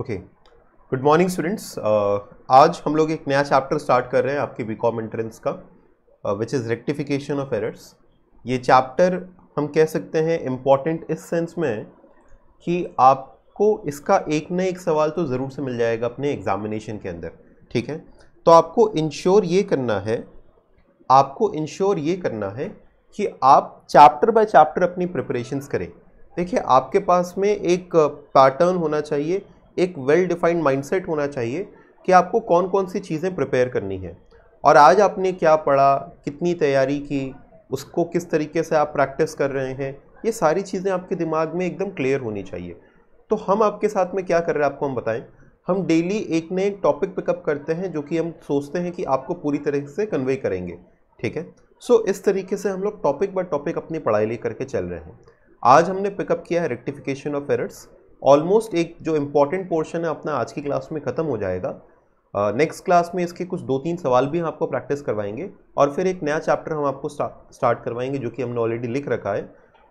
Okay good morning students आज हम लोग एक नया चैप्टर स्टार्ट कर रहे हैं आपके बी कॉम एंट्रेंस का which is rectification of errors ये चैप्टर हम कह सकते हैं इंपॉर्टेंट इस सेंस में कि आपको इसका एक न एक सवाल तो ज़रूर से मिल जाएगा अपने एग्जामिनेशन के अंदर, ठीक है? तो आपको इंश्योर ये करना है, आपको इंश्योर ये करना है कि आप चैप्टर बाय चैप्टर अपनी प्रिपरेशंस करें। देखिए, आपके पास में एक पैटर्न होना चाहिए एक वेल डिफाइंड माइंडसेट होना चाहिए कि आपको कौन कौन सी चीज़ें प्रिपेयर करनी है। और आज आपने क्या पढ़ा कितनी तैयारी की उसको किस तरीके से आप प्रैक्टिस कर रहे हैं ये सारी चीज़ें आपके दिमाग में एकदम क्लियर होनी चाहिए। तो हम आपके साथ में क्या कर रहे हैं आपको हम बताएँ। हम डेली एक नए टॉपिक पिकअप करते हैं जो कि हम सोचते हैं कि आपको पूरी तरह से कन्वे करेंगे। ठीक है? सो so, इस तरीके से हम लोग टॉपिक बाय टॉपिक अपनी पढ़ाई ले करके चल रहे हैं। आज हमने पिकअप किया है रेक्टिफिकेशन ऑफ़ एरर्स ऑलमोस्ट एक जो इंपॉर्टेंट पोर्शन है अपना आज की क्लास में ख़त्म हो जाएगा। नेक्स्ट uh, क्लास में इसके कुछ दो तीन सवाल भी हम आपको प्रैक्टिस करवाएँगे और फिर एक नया चैप्टर हम आपको स्टार्ट करवाएँगे जो कि हमने ऑलरेडी लिख रखा है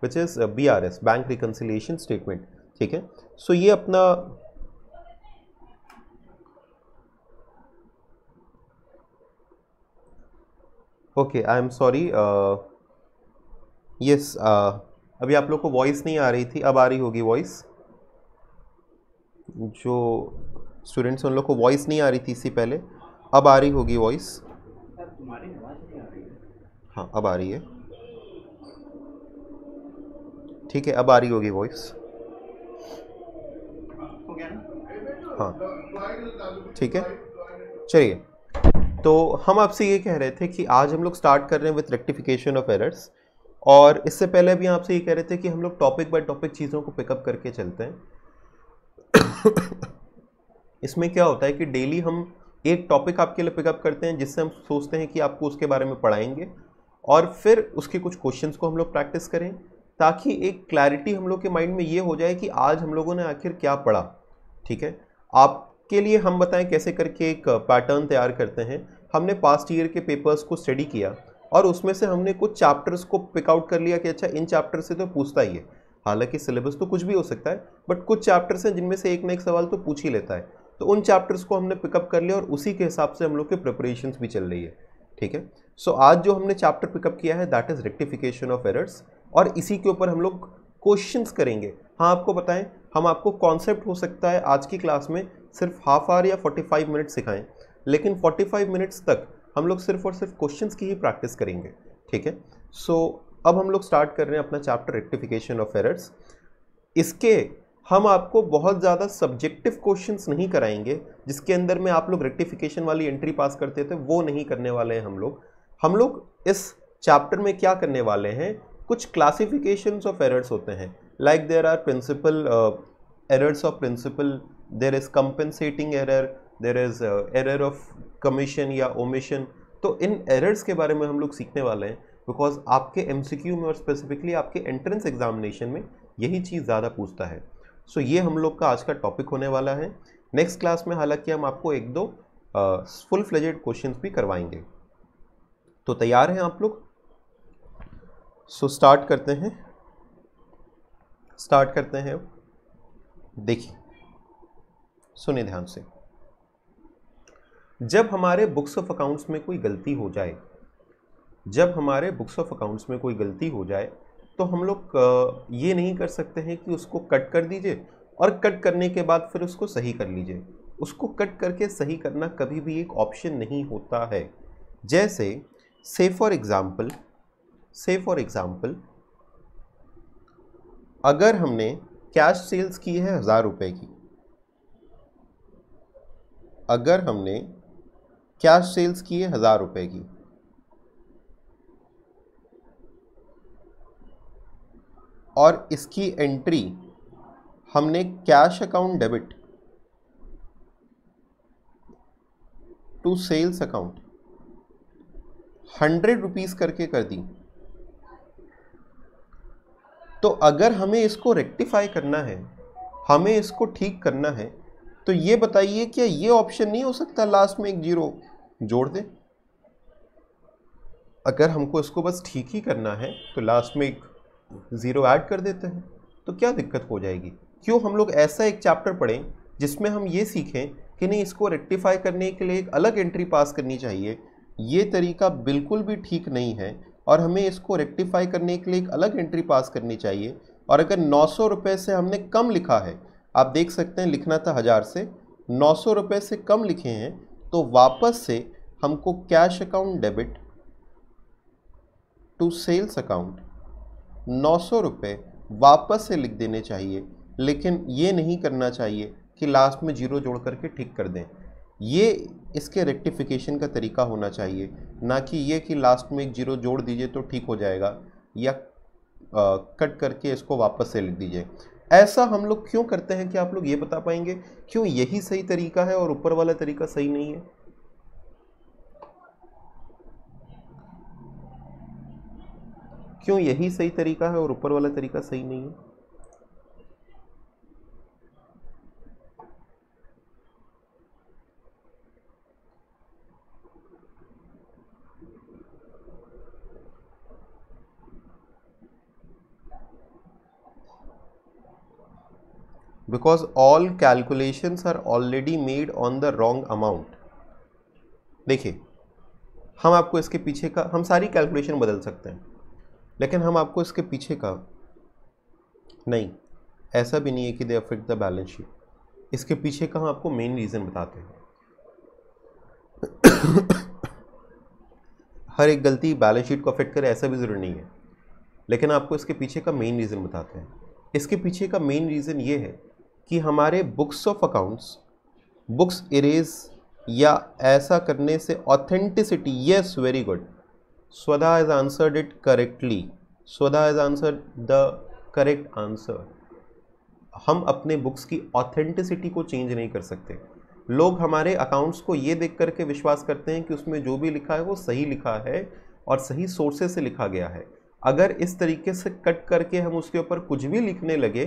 which is B R S bank reconciliation statement ठीक है? सो so, ये अपना okay I am sorry yes अभी आप लोग को वॉइस नहीं आ रही थी अब आ रही होगी वॉइस जो स्टूडेंट्स उन लोग को वॉइस नहीं आ रही थी इससे पहले। अब आ रही होगी वॉइस हाँ अब आ रही है। ठीक है, अब आ रही होगी वॉइस हाँ। ठीक है। चलिए। तो हम आपसे ये कह रहे थे कि आज हम लोग स्टार्ट कर रहे हैं विथ रेक्टिफिकेशन ऑफ़ एरर्स और इससे पहले भी आपसे ये कह रहे थे कि हम लोग टॉपिक बाय टॉपिक चीज़ों को पिकअप करके चलते हैं। इसमें क्या होता है कि डेली हम एक टॉपिक आपके लिए पिकअप करते हैं, जिससे हम सोचते हैं कि आपको उसके बारे में पढ़ाएँगे और फिर उसके कुछ क्वेश्चंस को हम लोग प्रैक्टिस करें, ताकि एक क्लैरिटी हम लोग के माइंड में ये हो जाए कि आज हम लोगों ने आखिर क्या पढ़ा, ठीक है? आपके लिए हम बताएँ कैसे करके एक पैटर्न तैयार करते हैं। हमने पास्ट ईयर के पेपर्स को स्टडी किया और उसमें से हमने कुछ चैप्टर्स को पिक आउट कर लिया कि अच्छा इन चैप्टर से तो पूछता ही है। हालाँकि सिलेबस तो कुछ भी हो सकता है बट कुछ चैप्टर्स हैं जिनमें से एक ना एक सवाल तो पूछ ही लेता है। तो उन चैप्टर्स को हमने पिकअप कर लिया और उसी के हिसाब से हम लोग के प्रिपरेशन भी चल रही है ठीक है? सो so, आज जो हमने चैप्टर पिकअप किया है that is rectification of errors और इसी के ऊपर हम लोग क्वेश्चंस करेंगे। हाँ आपको बताएँ हम आपको कॉन्सेप्ट हो सकता है आज की क्लास में सिर्फ़ हाफ़ आवर या 45 मिनट सिखाएँ लेकिन 45 मिनट्स तक हम लोग सिर्फ़ और सिर्फ़ क्वेश्चंस की ही प्रैक्टिस करेंगे ठीक है? सो so, अब हम लोग स्टार्ट कर रहे हैं अपना चैप्टर रेक्टिफिकेशन ऑफ़ एरर्स इसके हम आपको बहुत ज़्यादा सब्जेक्टिव क्वेश्चंस नहीं कराएँगे, जिसके अंदर में आप लोग रेक्टिफिकेशन वाली एंट्री पास करते थे, वो नहीं करने वाले हैं हम लोग. हम लोग इस चैप्टर में क्या करने वाले हैं? कुछ क्लासिफिकेशन ऑफ़ एरर्स होते हैं. Like there are principal errors of principal there is compensating error there is error of commission या ओमिशन तो इन एरर्स के बारे में हम लोग सीखने वाले हैं. बिकॉज़ आपके एमसीक्यू में और स्पेसिफिकली आपके एंट्रेंस एग्जामिनेशन में यही चीज़ ज़्यादा पूछता है। सो so, ये हम लोग का आज का टॉपिक होने वाला है। नेक्स्ट क्लास में हालाँकि हम आपको एक दो फुल फ्लेजेड क्वेश्चंस भी करवाएँगे। तो तैयार हैं आप लोग? सो so, स्टार्ट करते हैं। स्टार्ट करते हैं। देखिए सुनिए ध्यान से। जब हमारे बुक्स ऑफ़ अकाउंट्स में कोई गलती हो जाए जब हमारे बुक्स ऑफ़ अकाउंट्स में कोई गलती हो जाए तो हम लोग ये नहीं कर सकते हैं कि उसको कट कर दीजिए और कट करने के बाद फिर उसको सही कर लीजिए। उसको कट करके सही करना कभी भी एक ऑप्शन नहीं होता है। जैसे से फॉर एग्ज़ाम्पल से फॉर एग्ज़ाम्पल अगर हमने कैश सेल्स की है हज़ार रुपये की, अगर हमने कैश सेल्स की है हज़ार रुपये की और इसकी एंट्री हमने cash account debit to sales account hundred rupees करके कर दी। तो अगर हमें इसको रेक्टिफाई करना है, हमें इसको ठीक करना है तो ये बताइए क्या ये ऑप्शन नहीं हो सकता लास्ट में एक ज़ीरो जोड़ दे। अगर हमको इसको बस ठीक ही करना है तो लास्ट में एक ज़ीरो ऐड कर देते हैं तो क्या दिक्कत हो जाएगी? क्यों हम लोग ऐसा एक चैप्टर पढ़ें जिसमें हम ये सीखें कि नहीं, इसको रेक्टिफाई करने के लिए एक अलग एंट्री पास करनी चाहिए। ये तरीका बिल्कुल भी ठीक नहीं है और हमें इसको रेक्टिफाई करने के लिए एक अलग एंट्री पास करनी चाहिए। और अगर नौ सौ रुपये से हमने कम लिखा है, आप देख सकते हैं लिखना था हज़ार से, नौ सौ रुपये से कम लिखे हैं तो वापस से हमको cash account debit to sales account नौ सौ रुपये वापस से लिख देने चाहिए। लेकिन ये नहीं करना चाहिए कि लास्ट में ज़ीरो जोड़ करके ठीक कर दें। ये इसके रेक्टिफिकेशन का तरीका होना चाहिए। ना कि ये कि लास्ट में एक ज़ीरो जोड़ दीजिए तो ठीक हो जाएगा या आ, कट करके इसको वापस से लिख दीजिए। ऐसा हम लोग क्यों करते हैं? कि आप लोग ये बता पाएँगे? क्यों यही सही तरीका है और ऊपर वाला तरीका सही नहीं है? क्यों यही सही तरीका है और ऊपर वाला तरीका सही नहीं है? Because all calculations are already made on the wrong amount. देखिए, हम आपको इसके पीछे का, हम सारी कैलकुलेशन बदल सकते हैं। लेकिन हम आपको इसके पीछे का नहीं, ऐसा भी नहीं है कि they affect the balance sheet इसके पीछे का हम आपको मेन रीज़न बताते हैं। हर एक गलती बैलेंस शीट को अफेक्ट करे, ऐसा भी ज़रूरी नहीं है। लेकिन आपको इसके पीछे का मेन रीज़न बताते हैं। इसके पीछे का मेन रीज़न ये है कि हमारे books of accounts books erase या ऐसा करने से authenticity yes very good Swada has answered it correctly Swada has answered the correct answer हम अपने बुक्स की ऑथेंटिसिटी को चेंज नहीं कर सकते। लोग हमारे अकाउंट्स को ये देख करके विश्वास करते हैं कि उसमें जो भी लिखा है वो सही लिखा है और सही सोर्सेस से लिखा गया है। अगर इस तरीके से कट करके हम उसके ऊपर कुछ भी लिखने लगे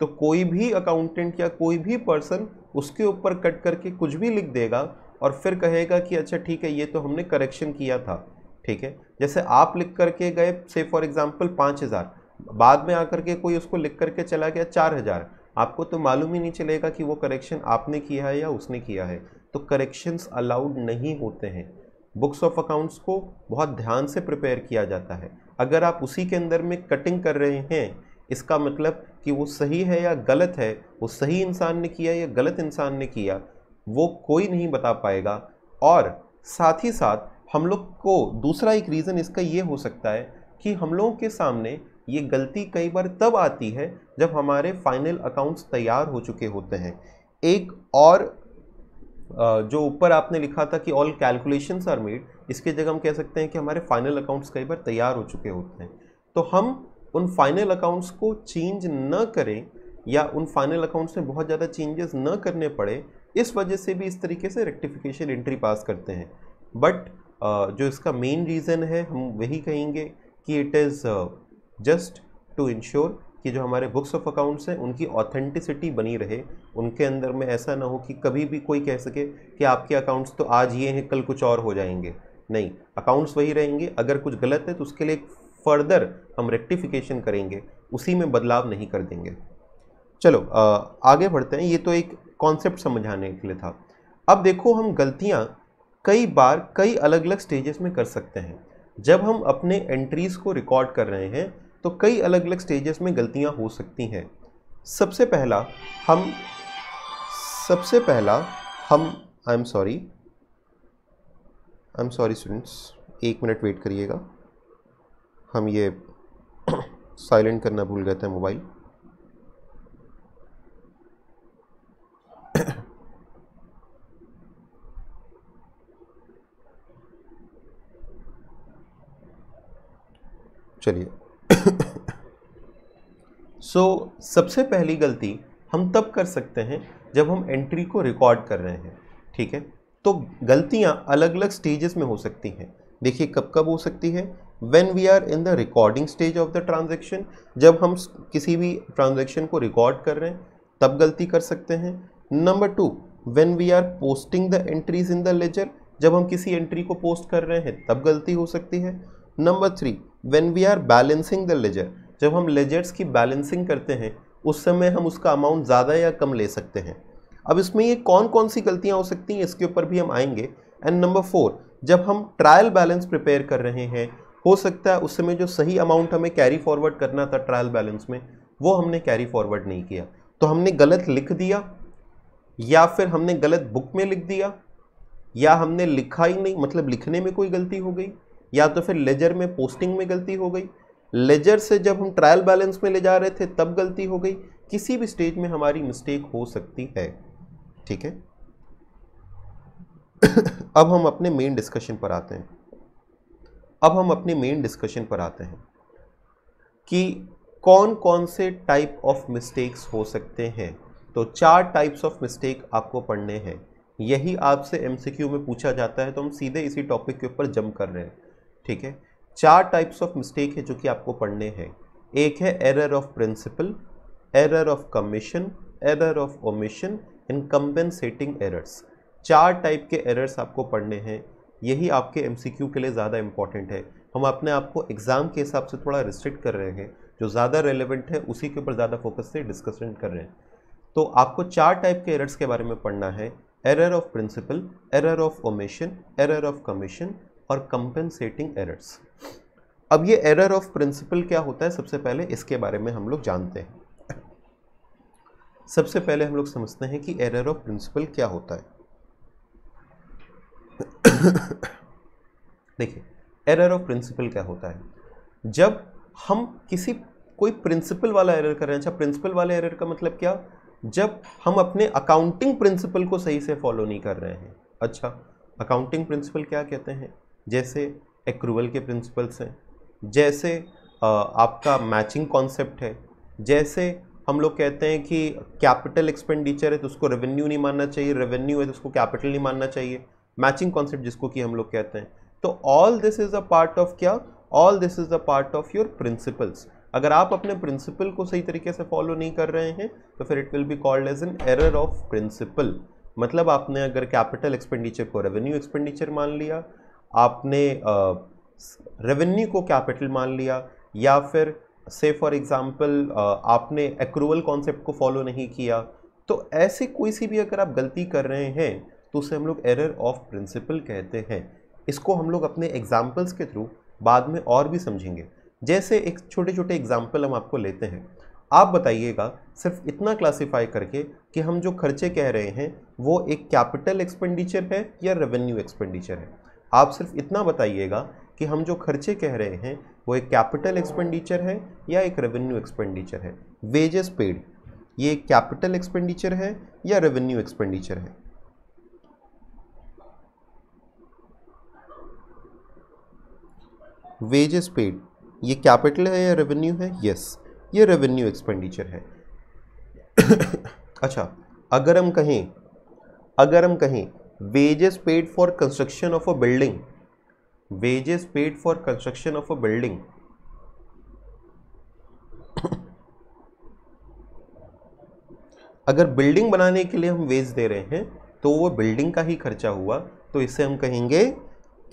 तो कोई भी अकाउंटेंट या कोई भी पर्सन उसके ऊपर कट करके कुछ भी लिख देगा और फिर कहेगा कि अच्छा ठीक है, ये तो हमने करेक्शन किया था। ठीक है? जैसे आप लिख करके गए से फॉर एग्जांपल पाँच हज़ार, बाद में आकर के कोई उसको लिख करके चला गया चार हज़ार, आपको तो मालूम ही नहीं चलेगा कि वो करेक्शन आपने किया है या उसने किया है। तो करेक्शंस अलाउड नहीं होते हैं। बुक्स ऑफ़ अकाउंट्स को बहुत ध्यान से प्रिपेयर किया जाता है। अगर आप उसी के अंदर में कटिंग कर रहे हैं, इसका मतलब कि वो सही है या गलत है, वो सही इंसान ने किया या गलत इंसान ने किया, वो कोई नहीं बता पाएगा। और साथ ही साथ हम लोग को दूसरा एक रीज़न इसका ये हो सकता है कि हम लोगों के सामने ये गलती कई बार तब आती है जब हमारे फाइनल अकाउंट्स तैयार हो चुके होते हैं। एक और जो ऊपर आपने लिखा था कि ऑल कैलकुलेशंस आर मेड इसके जगह हम कह सकते हैं कि हमारे फाइनल अकाउंट्स कई बार तैयार हो चुके होते हैं। तो हम उन फाइनल अकाउंट्स को चेंज न करें या उन फाइनल अकाउंट्स में बहुत ज़्यादा चेंजेस न करने पड़े, इस वजह से भी इस तरीके से रेक्टिफिकेशन एंट्री पास करते हैं। बट जो इसका मेन रीज़न है, हम वही कहेंगे कि it is just to ensure कि जो हमारे बुक्स ऑफ़ अकाउंट्स हैं, उनकी ऑथेंटिसिटी बनी रहे। उनके अंदर में ऐसा ना हो कि कभी भी कोई कह सके कि आपके अकाउंट्स तो आज ये हैं, कल कुछ और हो जाएँगे। नहीं अकाउंट्स वही रहेंगे। अगर कुछ गलत है तो उसके लिए फर्दर हम रेक्टिफिकेशन करेंगे। उसी में बदलाव नहीं कर देंगे। चलो आगे बढ़ते हैं। ये तो एक कॉन्सेप्ट समझाने के लिए था। अब देखो, हम गलतियाँ कई बार कई अलग अलग स्टेजेस में कर सकते हैं। जब हम अपने एंट्रीज़ को रिकॉर्ड कर रहे हैं तो कई अलग अलग स्टेजेस में गलतियाँ हो सकती हैं। सबसे पहला, हम, सबसे पहला, हम I am sorry I am sorry students एक मिनट वेट करिएगा। हम ये साइलेंट करना भूल गए थे मोबाइल चलिए। सो so, सबसे पहली गलती हम तब कर सकते हैं जब हम एंट्री को रिकॉर्ड कर रहे हैं ठीक है? तो गलतियाँ अलग अलग स्टेजेस में हो सकती हैं। देखिए कब कब हो सकती है। When we are in the recording stage of the transaction जब हम किसी भी ट्रांजेक्शन को रिकॉर्ड कर रहे हैं तब गलती कर सकते हैं। Number two when we are posting the entries in the ledger जब हम किसी एंट्री को पोस्ट कर रहे हैं तब गलती हो सकती है। Number three when we are balancing the ledger जब हम लेजर्स की बैलेंसिंग करते हैं, उस समय हम उसका अमाउंट ज़्यादा या कम ले सकते हैं। अब इसमें ये कौन कौन सी गलतियाँ हो सकती हैं, इसके ऊपर भी हम आएँगे। एंड नंबर फोर जब हम ट्रायल बैलेंस प्रिपेयर कर रहे हैं, हो सकता है उस समय जो सही अमाउंट हमें कैरी फॉरवर्ड करना था ट्रायल बैलेंस में, वो हमने कैरी फॉरवर्ड नहीं किया। तो हमने गलत लिख दिया, या फिर हमने गलत बुक में लिख दिया, या हमने लिखा ही नहीं मतलब लिखने में कोई गलती हो गई। या तो फिर लेजर में पोस्टिंग में गलती हो गई। लेजर से जब हम ट्रायल बैलेंस में ले जा रहे थे, तब गलती हो गई। किसी भी स्टेज में हमारी मिस्टेक हो सकती है। ठीक है? अब हम अपने मेन डिस्कशन पर आते हैं। अब हम अपने मेन डिस्कशन पर आते हैं कि कौन कौन से टाइप ऑफ़ मिस्टेक्स हो सकते हैं। तो चार टाइप्स ऑफ़ मिस्टेक आपको पढ़ने हैं। यही आपसे एमसीक्यू में पूछा जाता है तो हम सीधे इसी टॉपिक के ऊपर जम कर रहे हैं। ठीक है? चार टाइप्स ऑफ़ मिस्टेक है जो कि आपको पढ़ने हैं। एक है error of principle error of commission error of omission in compensating errors चार टाइप के एरर्स आपको पढ़ने हैं। यही आपके एमसीक्यू के लिए ज़्यादा इंपॉर्टेंट है। हम अपने आप को एग्ज़ाम के हिसाब से थोड़ा रिस्ट्रिक्ट कर रहे हैं। जो ज़्यादा रेलिवेंट है, उसी के ऊपर ज़्यादा फोकस से डिस्कशन कर रहे हैं। तो आपको चार टाइप के एरर्स के बारे में पढ़ना है। Error of principle error of omission error of commission और कंपेंसेटिंग एरर्स अब ये एरर ऑफ़ प्रिंसिपल क्या होता है? सबसे पहले इसके बारे में हम लोग जानते हैं। सबसे पहले हम लोग समझते हैं कि एरर ऑफ़ प्रिंसिपल क्या होता है। देखिए एरर ऑफ़ प्रिंसिपल क्या होता है? जब हम किसी, कोई प्रिंसिपल वाला एरर कर रहे हैं अच्छा प्रिंसिपल वाले एरर का मतलब क्या? जब हम अपने अकाउंटिंग प्रिंसिपल को सही से फॉलो नहीं कर रहे हैं। अच्छा अकाउंटिंग प्रिंसिपल क्या कहते हैं? जैसे एक्रूवल के प्रिंसिपल्स हैं, जैसे आपका मैचिंग कॉन्सेप्ट है, जैसे हम लोग कहते हैं कि कैपिटल एक्सपेंडिचर है तो उसको रेवेन्यू नहीं मानना चाहिए रेवेन्यू है तो उसको कैपिटल नहीं मानना चाहिए मैचिंग कॉन्सेप्ट जिसको कि हम लोग कहते हैं। तो all this is a part of क्या? All this is a part of your principles अगर आप अपने प्रिंसिपल को सही तरीके से फॉलो नहीं कर रहे हैं तो फिर it will be called as an error of principle मतलब आपने अगर कैपिटल एक्सपेंडिचर को रेवेन्यू एक्सपेंडिचर मान लिया आपने रेवेन्यू को कैपिटल मान लिया? या फिर से फॉर एग्ज़ाम्पल आपने एक्रूवल कॉन्सेप्ट को फॉलो नहीं किया तो ऐसे कोई सी भी अगर आप गलती कर रहे हैं तो उसे हम लोग एरर ऑफ़ प्रिंसिपल कहते हैं। इसको हम लोग अपने एग्जाम्पल्स के थ्रू बाद में और भी समझेंगे। जैसे एक छोटे छोटे एग्ज़ाम्पल हम आपको लेते हैं। आप बताइएगा, सिर्फ़ इतना क्लासिफाई करके कि हम जो खर्चे कह रहे हैं, वो एक कैपिटल एक्सपेंडिचर है या रेवेन्यू एक्सपेंडिचर है। आप सिर्फ़ इतना बताइएगा कि हम जो खर्चे कह रहे हैं वो एक कैपिटल एक्सपेंडिचर है या एक रेवेन्यू एक्सपेंडिचर है? वेजेस पेड ये कैपिटल एक्सपेंडिचर है या रेवेन्यू एक्सपेंडिचर है? वेजेस पेड ये कैपिटल है या रेवेन्यू है? यस yes, ये रेवेन्यू एक्सपेंडिचर है। अच्छा अगर हम कहें अगर हम कहें wages paid for construction of a building. Wages paid for construction of a building. अगर बिल्डिंग बनाने के लिए हम वेज दे रहे हैं तो वो बिल्डिंग का ही खर्चा हुआ। तो इसे हम कहेंगे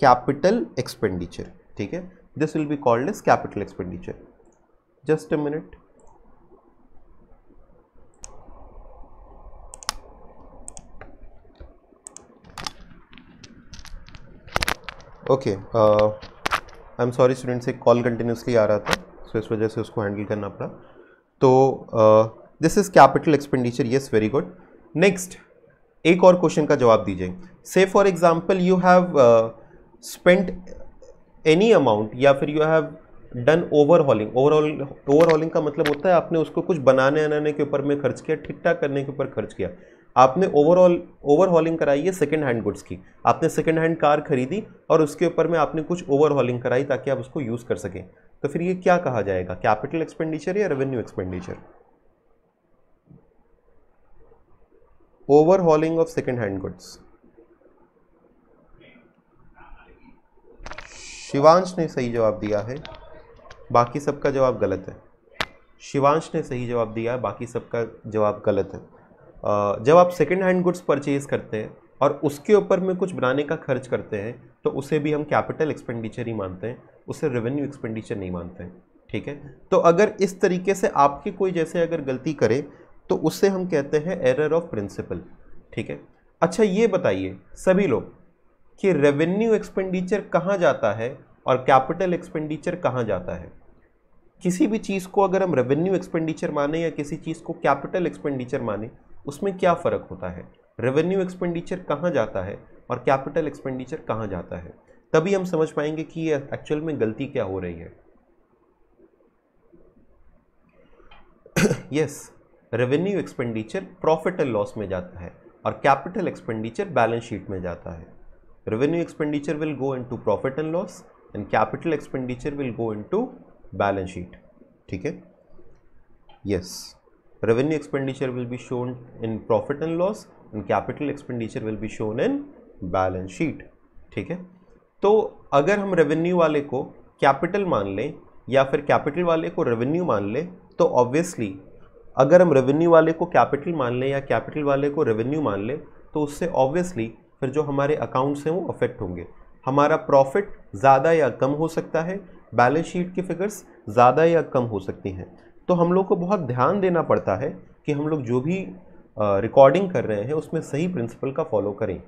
कैपिटल एक्सपेंडिचर ठीक है? This will be called as capital expenditure just a minute okay I am sorry students एक कॉल कंटिन्यूसली आ रहा था सो so इस वजह से उसको हैंडल करना पड़ा। तो this is capital expenditure yes very good next एक और क्वेश्चन का जवाब दीजिए। Say for example you have spent any amount या फिर you have done overhauling overall overhauling का मतलब होता है आपने उसको कुछ बनाने बनाने के ऊपर में खर्च किया ठीक ठाक करने के ऊपर खर्च किया। आपने ओवरऑल ओवरहॉलिंग कराई है सेकेंड हैंड गुड्स की। आपने सेकेंड हैंड कार खरीदी और उसके ऊपर में आपने कुछ ओवरहॉलिंग कराई ताकि आप उसको यूज़ कर सकें। तो फिर ये क्या कहा जाएगा? कैपिटल एक्सपेंडिचर या revenue expenditure overhauling of second hand goods Shivansh ने सही जवाब दिया है, बाकी सबका जवाब गलत है। शिवांश ने सही जवाब दिया है, बाकी सबका जवाब गलत है। जब आप सेकेंड हैंड गुड्स परचेज करते हैं और उसके ऊपर में कुछ बनाने का खर्च करते हैं तो उसे भी हम कैपिटल एक्सपेंडिचर ही मानते हैं, उसे रेवेन्यू एक्सपेंडिचर नहीं मानते हैं, ठीक है? तो अगर इस तरीके से आपकी कोई जैसे अगर गलती करे तो उससे हम कहते हैं एरर ऑफ़ प्रिंसिपल ठीक है? अच्छा ये बताइए सभी लोग कि रेवेन्यू एक्सपेंडिचर कहाँ जाता है और कैपिटल एक्सपेंडिचर कहाँ जाता है? किसी भी चीज़ को अगर हम रेवेन्यू एक्सपेंडिचर माने या किसी चीज़ को कैपिटल एक्सपेंडिचर माने उसमें क्या फ़र्क होता है? रेवेन्यू एक्सपेंडिचर कहाँ जाता है और कैपिटल एक्सपेंडिचर कहाँ जाता है? तभी हम समझ पाएँगे कि ये एक्चुअल में गलती क्या हो रही है। Yes revenue expenditure profit and loss में जाता है और कैपिटल एक्सपेंडिचर बैलेंस शीट में जाता है। Revenue expenditure will go into profit and loss and capital expenditure will go into balance sheet ठीक है? Yes revenue expenditure will be shown in profit and loss and capital expenditure will be shown in balance sheet ठीक है? तो अगर हम revenue वाले को capital मान लें या फिर कैपिटल वाले को रेवेन्यू मान लें तो ऑब्वियसली अगर हम रेवेन्यू वाले को कैपिटल मान लें या कैपिटल वाले को रेवेन्यू मान लें तो उससे ऑब्वियसली फिर जो हमारे अकाउंट्स हैं वो अफेक्ट होंगे। हमारा प्रॉफिट ज़्यादा या कम हो सकता है बैलेंस शीट की फिगर्स ज़्यादा या कम हो सकती हैं। तो हम लोग को बहुत ध्यान देना पड़ता है कि हम लोग जो भी रिकॉर्डिंग कर रहे हैं, उसमें सही प्रिंसिपल का फॉलो करें।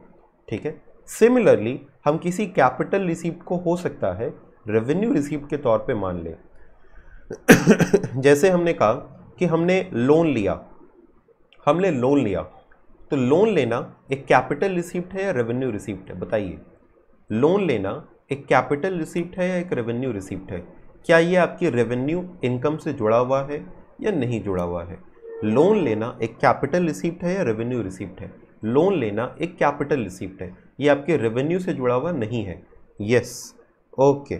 ठीक है? सिमिलरली हम किसी कैपिटल रिसीप्ट को हो सकता है रेवेन्यू रिसीप्ट के तौर पे मान लें। जैसे हमने कहा कि हमने लोन लिया। हमने लोन लिया। तो लोन लेना एक कैपिटल रिसीप्ट है या रेवेन्यू रिसीप्ट है? बताइए। लोन लेना एक कैपिटल रिसीप्ट है या एक रेवेन्यू रिसीप्ट है? क्या ये आपकी रेवेन्यू इनकम से जुड़ा हुआ है या नहीं जुड़ा हुआ है? लोन लेना एक कैपिटल रिसिप्ट है या रेवेन्यू रिसिप्ट है? लोन लेना एक कैपिटल रिसिप्ट है। ये आपके रेवेन्यू से जुड़ा हुआ नहीं है। यस ओके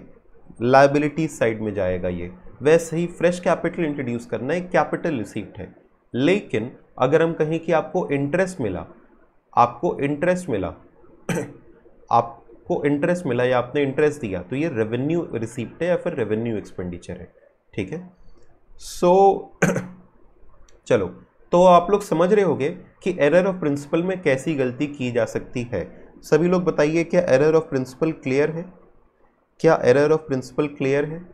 लाइबिलिटी साइड में जाएगा ये। वैसे ही फ्रेश कैपिटल इंट्रोड्यूस करना एक कैपिटल रिसिप्ट है। लेकिन अगर हम कहें कि आपको इंटरेस्ट मिला, आपको इंटरेस्ट मिला आपको इंटरेस्ट मिला या आपने इंटरेस्ट दिया तो ये रेवेन्यू रिसीप्ट है या फिर रेवेन्यू एक्सपेंडिचर है ठीक है? सो so, चलो तो आप लोग समझ रहे होंगे कि एरर ऑफ़ प्रिंसिपल में कैसी गलती की जा सकती है। सभी लोग बताइए क्या एरर ऑफ़ प्रिंसिपल क्लियर है? क्या एरर ऑफ़ प्रिंसिपल क्लियर है?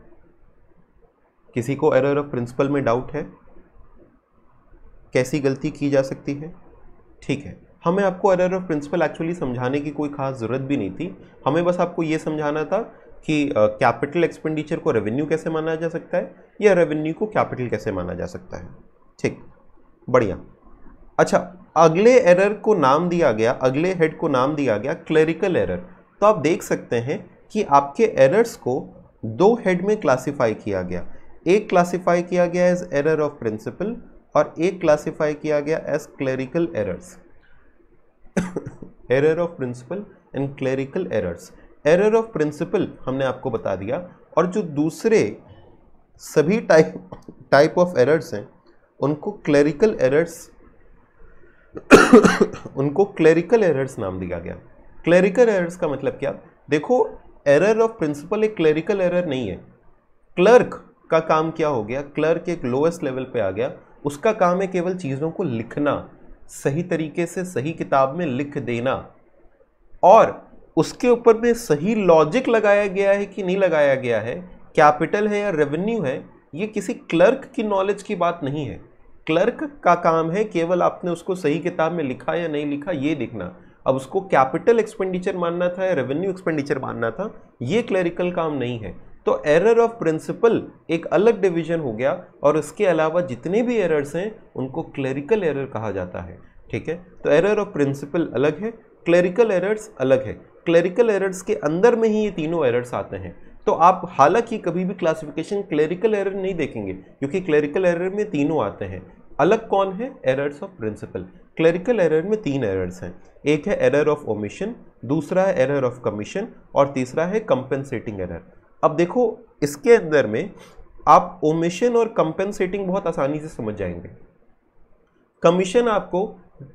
किसी को एरर ऑफ़ प्रिंसिपल में डाउट है? कैसी गलती की जा सकती है? ठीक है। हमें आपको एरर ऑफ़ प्रिंसिपल एक्चुअली समझाने की कोई खास ज़रूरत भी नहीं थी। हमें बस आपको ये समझाना था कि कैपिटल एक्सपेंडिचर को रेवेन्यू कैसे माना जा सकता है या रेवेन्यू को कैपिटल कैसे माना जा सकता है। ठीक, बढ़िया। अच्छा अगले एरर को नाम दिया गया, अगले हेड को नाम दिया गया क्लरिकल एरर तो आप देख सकते हैं कि आपके एरर्स को दो हेड में क्लासिफाई किया गया। एक क्लासिफाई किया गया एज एरर ऑफ़ प्रिंसिपल और एक क्लासिफाई किया गया as clerical errors error of principle and clerical errors error of principle हमने आपको बता दिया। और जो दूसरे सभी टाइप टाइप ऑफ़ एरर्स हैं, उनको क्लेरिकल एरर्स उनको क्लेरिकल एरर्स नाम दिया गया। क्लेरिकल एरर्स का मतलब क्या? देखो एरर ऑफ़ प्रिंसिपल एक क्लेरिकल एरर नहीं है। क्लर्क का काम क्या हो गया? क्लर्क एक लोएस्ट लेवल पे आ गया। उसका काम है केवल चीज़ों को लिखना। सही तरीके से, सही किताब में लिख देना। और उसके ऊपर में सही लॉजिक लगाया गया है कि नहीं लगाया गया है? कैपिटल है या रेवेन्यू है, ये किसी क्लर्क की नॉलेज की बात नहीं है। क्लर्क का काम है केवल आपने उसको सही किताब में लिखा या नहीं लिखा, ये देखना। अब उसको कैपिटल एक्सपेंडिचर मानना था या रेवेन्यू एक्सपेंडिचर मानना था, ये क्लरिकल काम नहीं है। तो एरर ऑफ़ प्रिंसिपल एक अलग डिवीज़न हो गया और उसके अलावा जितने भी एरर्स हैं, उनको क्लरिकल एरर कहा जाता है। ठीक है? तो एरर ऑफ़ प्रिंसिपल अलग है क्लरिकल एरर्स अलग है। क्लरिकल एरर्स के अंदर में ही ये तीनों एरर्स आते हैं। तो आप हालाँकि कभी भी क्लासिफिकेशन क्लरिकल एरर नहीं देखेंगे, क्योंकि क्लरिकल एरर में तीनों आते हैं। अलग कौन है? Errors of principle clerical error में तीन एरर्स हैं। एक है एरर ऑफ़ ओमिशन दूसरा है एरर ऑफ़ कमीशन और तीसरा है कंपेंसेटिंग एरर अब देखो, इसके अंदर में आप ओमिशन और कंपेंसेटिंग बहुत आसानी से समझ जाएँगे। कमीशन आपको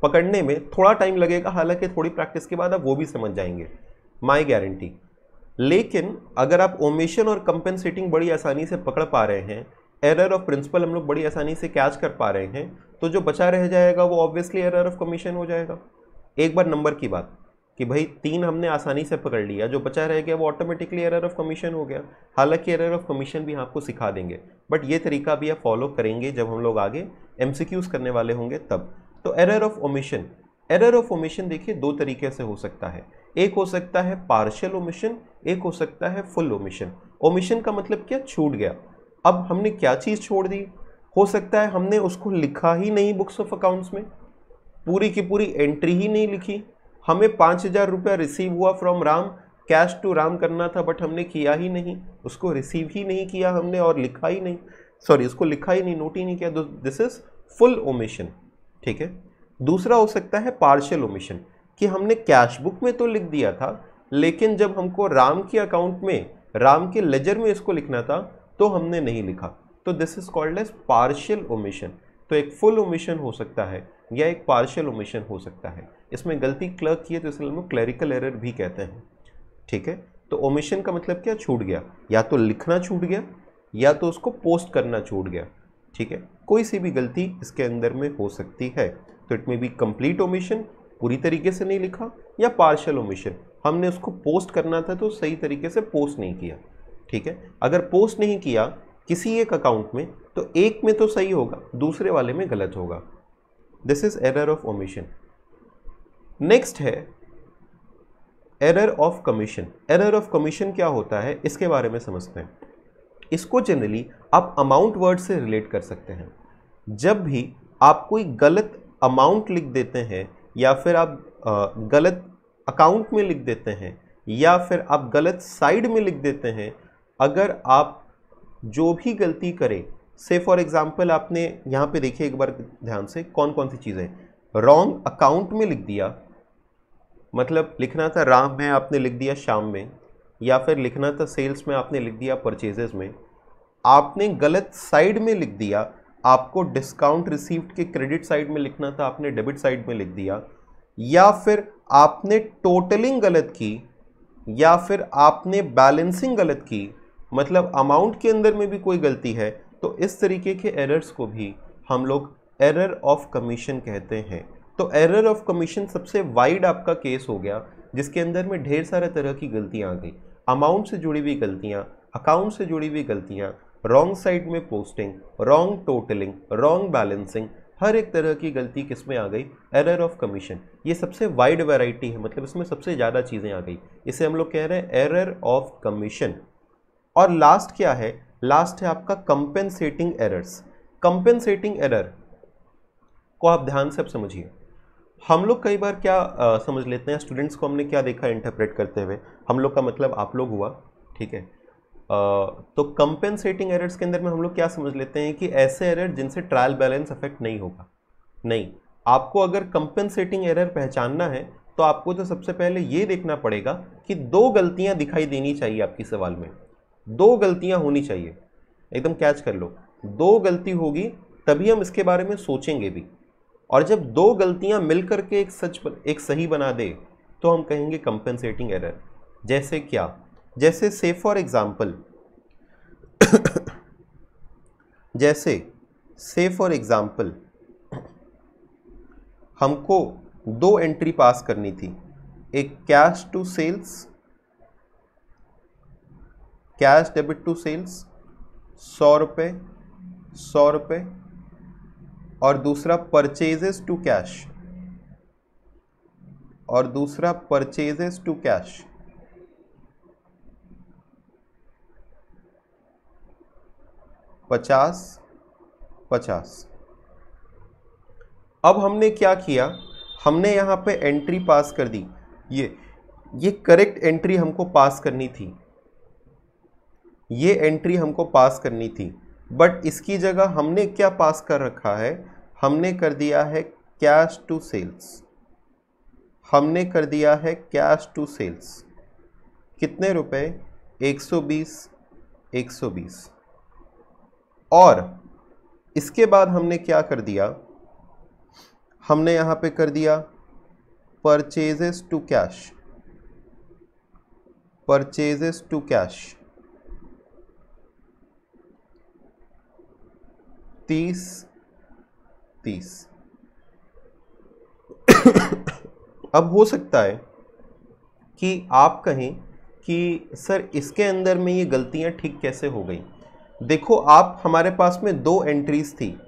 पकड़ने में थोड़ा टाइम लगेगा, हालाँकि थोड़ी प्रैक्टिस के बाद आप वो भी समझ जाएँगे। माई गारंटी लेकिन अगर आप ओमिशन और कंपेंसेटिंग बड़ी आसानी से पकड़ पा रहे हैं एरर ऑफ़ प्रिंसिपल हम लोग बड़ी आसानी से कैच कर पा रहे हैं तो जो बचा रह जाएगा वो ऑब्वियसली एरर ऑफ़ कमीशन हो जाएगा। एक बार नंबर की बात। कि भाई तीन हमने आसानी से पकड़ लिया, जो बचा रह गया वो ऑटोमेटिकली एरर ऑफ़ कमीशन हो गया। हालाँकि एरर ऑफ़ कमीशन भी आपको सिखा देंगे बट ये तरीका भी आप फॉलो करेंगे जब हम लोग आगे एम करने वाले होंगे तब। तो error of omission error of omission देखिए दो तरीके से हो सकता है। एक हो सकता है पार्शियल ओमिशन एक हो सकता है फुल ओमिशन ओमिशन का मतलब क्या? छूट गया। अब हमने क्या चीज़ छोड़ दी? हो सकता है हमने उसको लिखा ही नहीं बुक्स ऑफ़ अकाउंट्स में। पूरी की पूरी एंट्री ही नहीं लिखी। हमें पाँच हज़ार रुपया रिसीव हुआ from Ram cash to Ram करना था बट हमने किया ही नहीं। उसको रिसीव ही नहीं किया हमने और लिखा ही नहीं। सॉरी उसको लिखा ही नहीं नोट ही नहीं किया। दिस इज़ फुल ओमिशन ठीक है? दूसरा हो सकता है पार्शियल ओमिशन कि हमने कैश बुक में तो लिख दिया था, लेकिन जब हमको राम के अकाउंट में, राम के लेजर में इसको लिखना था तो हमने नहीं लिखा। तो this is called as partial omission तो एक फुल ओमिशन हो सकता है, या एक पार्शियल ओमिशन हो सकता है। इसमें गलती क्लर्क की है तो इसलिए हम क्लरिकल एरर भी कहते हैं। ठीक है? तो ओमिशन का मतलब क्या? छूट गया। या तो लिखना छूट गया, या तो उसको पोस्ट करना छूट गया। ठीक है? कोई सी भी गलती इसके अंदर में हो सकती है। तो इट में बी कंप्लीट ओमिशन पूरी तरीके से नहीं लिखा, या पार्शल ओमिशन हमने उसको पोस्ट करना था तो सही तरीके से पोस्ट नहीं किया। ठीक है? अगर पोस्ट नहीं किया किसी एक अकाउंट में तो एक में तो सही होगा, दूसरे वाले में गलत होगा। This is error of omission next है error of commission error of commission क्या होता है? इसके बारे में समझते हैं। इसको जनरली आप अमाउंट वर्ड से रिलेट कर सकते हैं। जब भी आप कोई गलत अमाउंट लिख देते हैं या फिर आप गलत अकाउंट में लिख देते हैं या फिर आप गलत साइड में लिख देते हैं, अगर आप जो भी गलती करें से फॉर एग्जांपल आपने यहाँ पे देखिए एक बार ध्यान से कौन कौन सी चीज़ें रॉन्ग अकाउंट में लिख दिया मतलब लिखना था राम में आपने लिख दिया शाम में, या फिर लिखना था सेल्स में आपने लिख दिया परचेजेस में, आपने गलत साइड में लिख दिया, आपको डिस्काउंट रिसीव्ड के क्रेडिट साइड में लिखना था, आपने डेबिट साइड में लिख दिया, या फिर आपने टोटलिंग गलत की, या फिर आपने बैलेंसिंग गलत की मतलब अमाउंट के अंदर में भी कोई गलती है तो इस तरीके के एरर्स को भी हम लोग एरर ऑफ़ कमीशन कहते हैं। तो एरर ऑफ़ कमीशन सबसे वाइड आपका केस हो गया, जिसके अंदर में ढेर सारे तरह की गलतियाँ आ गई। अमाउंट से जुड़ी हुई गलतियाँ अकाउंट से जुड़ी हुई गलतियाँ रॉन्ग साइड में posting wrong totalling wrong balancing हर एक तरह की गलती किसमें आ गई? एरर ऑफ़ कमीशन ये सबसे वाइड वैरायटी है मतलब इसमें सबसे ज़्यादा चीज़ें आ गई। इसे हम लोग कह रहे हैं एरर ऑफ़ कमीशन और लास्ट क्या है? लास्ट है आपका कंपेंसेटिंग एरर्स कंपेंसेटिंग एरर को आप ध्यान से अब समझिए। हम लोग कई बार क्या आ, समझ लेते हैं स्टूडेंट्स को हमने क्या देखा इंटरप्रेट करते हुए? हम लोग का मतलब आप लोग हुआ ठीक है? तो कंपेंसेटिंग एरर्स के अंदर में हम लोग क्या समझ लेते हैं कि ऐसे एरर जिनसे ट्रायल बैलेंस अफेक्ट नहीं होगा। नहीं आपको अगर कंपेंसेटिंग एरर पहचानना है तो आपको तो सबसे पहले ये देखना पड़ेगा कि दो गलतियाँ दिखाई देनी चाहिए आपकी सवाल में। दो गलतियाँ होनी चाहिए। एकदम कैच कर लो। दो गलती होगी तभी हम इसके बारे में सोचेंगे भी। और जब दो गलतियाँ मिलकर के एक सच एक सही बना दे तो हम कहेंगे कंपेंसेटिंग एरर जैसे क्या? जैसे से फॉर एग्ज़ाम्पल जैसे से फॉर एग्ज़ाम्पल हमको दो एंट्री पास करनी थी. एक cash to sales cash debit to sales सौ रुपये सौ रुपये और दूसरा परचेजेस टू कैश और दूसरा परचेजेस टू कैश पचास पचास. अब हमने क्या किया? हमने यहाँ पे एंट्री पास कर दी. ये ये करेक्ट एंट्री हमको पास करनी थी. ये एंट्री हमको पास करनी थी. बट इसकी जगह हमने क्या पास कर रखा है? हमने कर दिया है कैश टू सेल्स हमने कर दिया है कैश टू सेल्स कितने रुपए? 120 120 और इसके बाद हमने क्या कर दिया? हमने यहाँ पे कर दिया purchases to cash purchases to cash तीस तीस। अब हो सकता है कि आप कहें कि, सर, इसके अंदर में ये गलतियाँ ठीक कैसे हो गई? देखो, आप हमारे पास में दो एंट्रीज थी।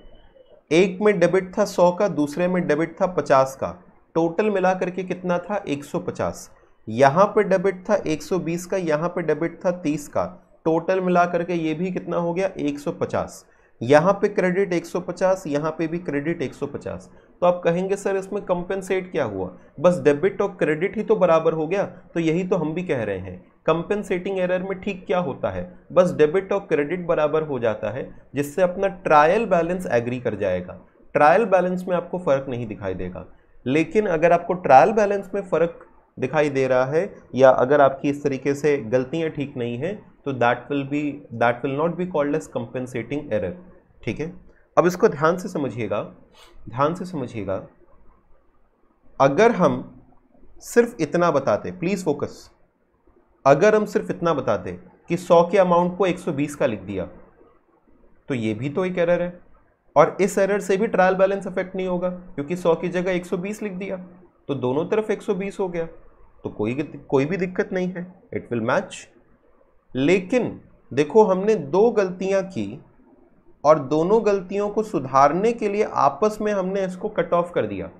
एक में डेबिट था सौ का, दूसरे में डेबिट था पचास का। टोटल मिला करके कितना था? 150 यहाँ पर डेबिट था 120 का, यहाँ पर डेबिट था 30 का। टोटल मिला करके ये भी कितना हो गया? 150 यहाँ पे क्रेडिट 150 यहाँ पे भी क्रेडिट 150 तो आप कहेंगे, सर, इसमें कंपेंसेट क्या हुआ? बस डेबिट और क्रेडिट ही तो बराबर हो गया तो यही तो हम भी कह रहे हैं। कंपेंसेटिंग एरर में ठीक क्या होता है? बस डेबिट और क्रेडिट बराबर हो जाता है, जिससे अपना ट्रायल बैलेंस एग्री कर जाएगा। ट्रायल बैलेंस में आपको फ़र्क नहीं दिखाई देगा। लेकिन अगर आपको ट्रायल बैलेंस में फ़र्क दिखाई दे रहा है, या अगर आपकी इस तरीके से गलतियाँ ठीक नहीं हैं तो that will be that will not be called as compensating error ठीक है? अब इसको ध्यान से समझिएगा। ध्यान से समझिएगा। अगर हम सिर्फ़ इतना बताते प्लीज़ फोकस अगर हम सिर्फ़ इतना बताते कि 100 के अमाउंट को 120 का लिख दिया तो ये भी तो एक एरर है। और इस एरर से भी ट्रायल बैलेंस अफेक्ट नहीं होगा, क्योंकि 100 की जगह 120 लिख दिया तो दोनों तरफ़ 120 हो गया। तो कोई कोई भी दिक्कत नहीं है। इट विल मैच लेकिन देखो, हमने दो गलतियाँ की और दोनों गलतियों को सुधारने के लिए आपस में हमने इसको कट ऑफ़ कर दिया।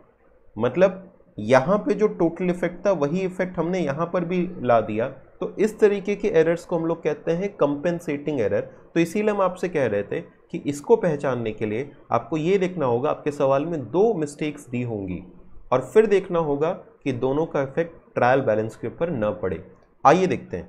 मतलब यहाँ पे जो टोटल इफ़ेक्ट था, वही इफ़ेक्ट हमने यहाँ पर भी ला दिया। तो इस तरीके के एरर्स को हम लोग कहते हैं कंपेंसेटिंग एरर तो इसीलिए हम आपसे कह रहे थे कि इसको पहचानने के लिए आपको ये देखना होगा, आपके सवाल में दो मिस्टेक्स दी होंगी। और फिर देखना होगा कि दोनों का इफ़ेक्ट ट्रायल बैलेंस के ऊपर न पड़े। आइए देखते हैं।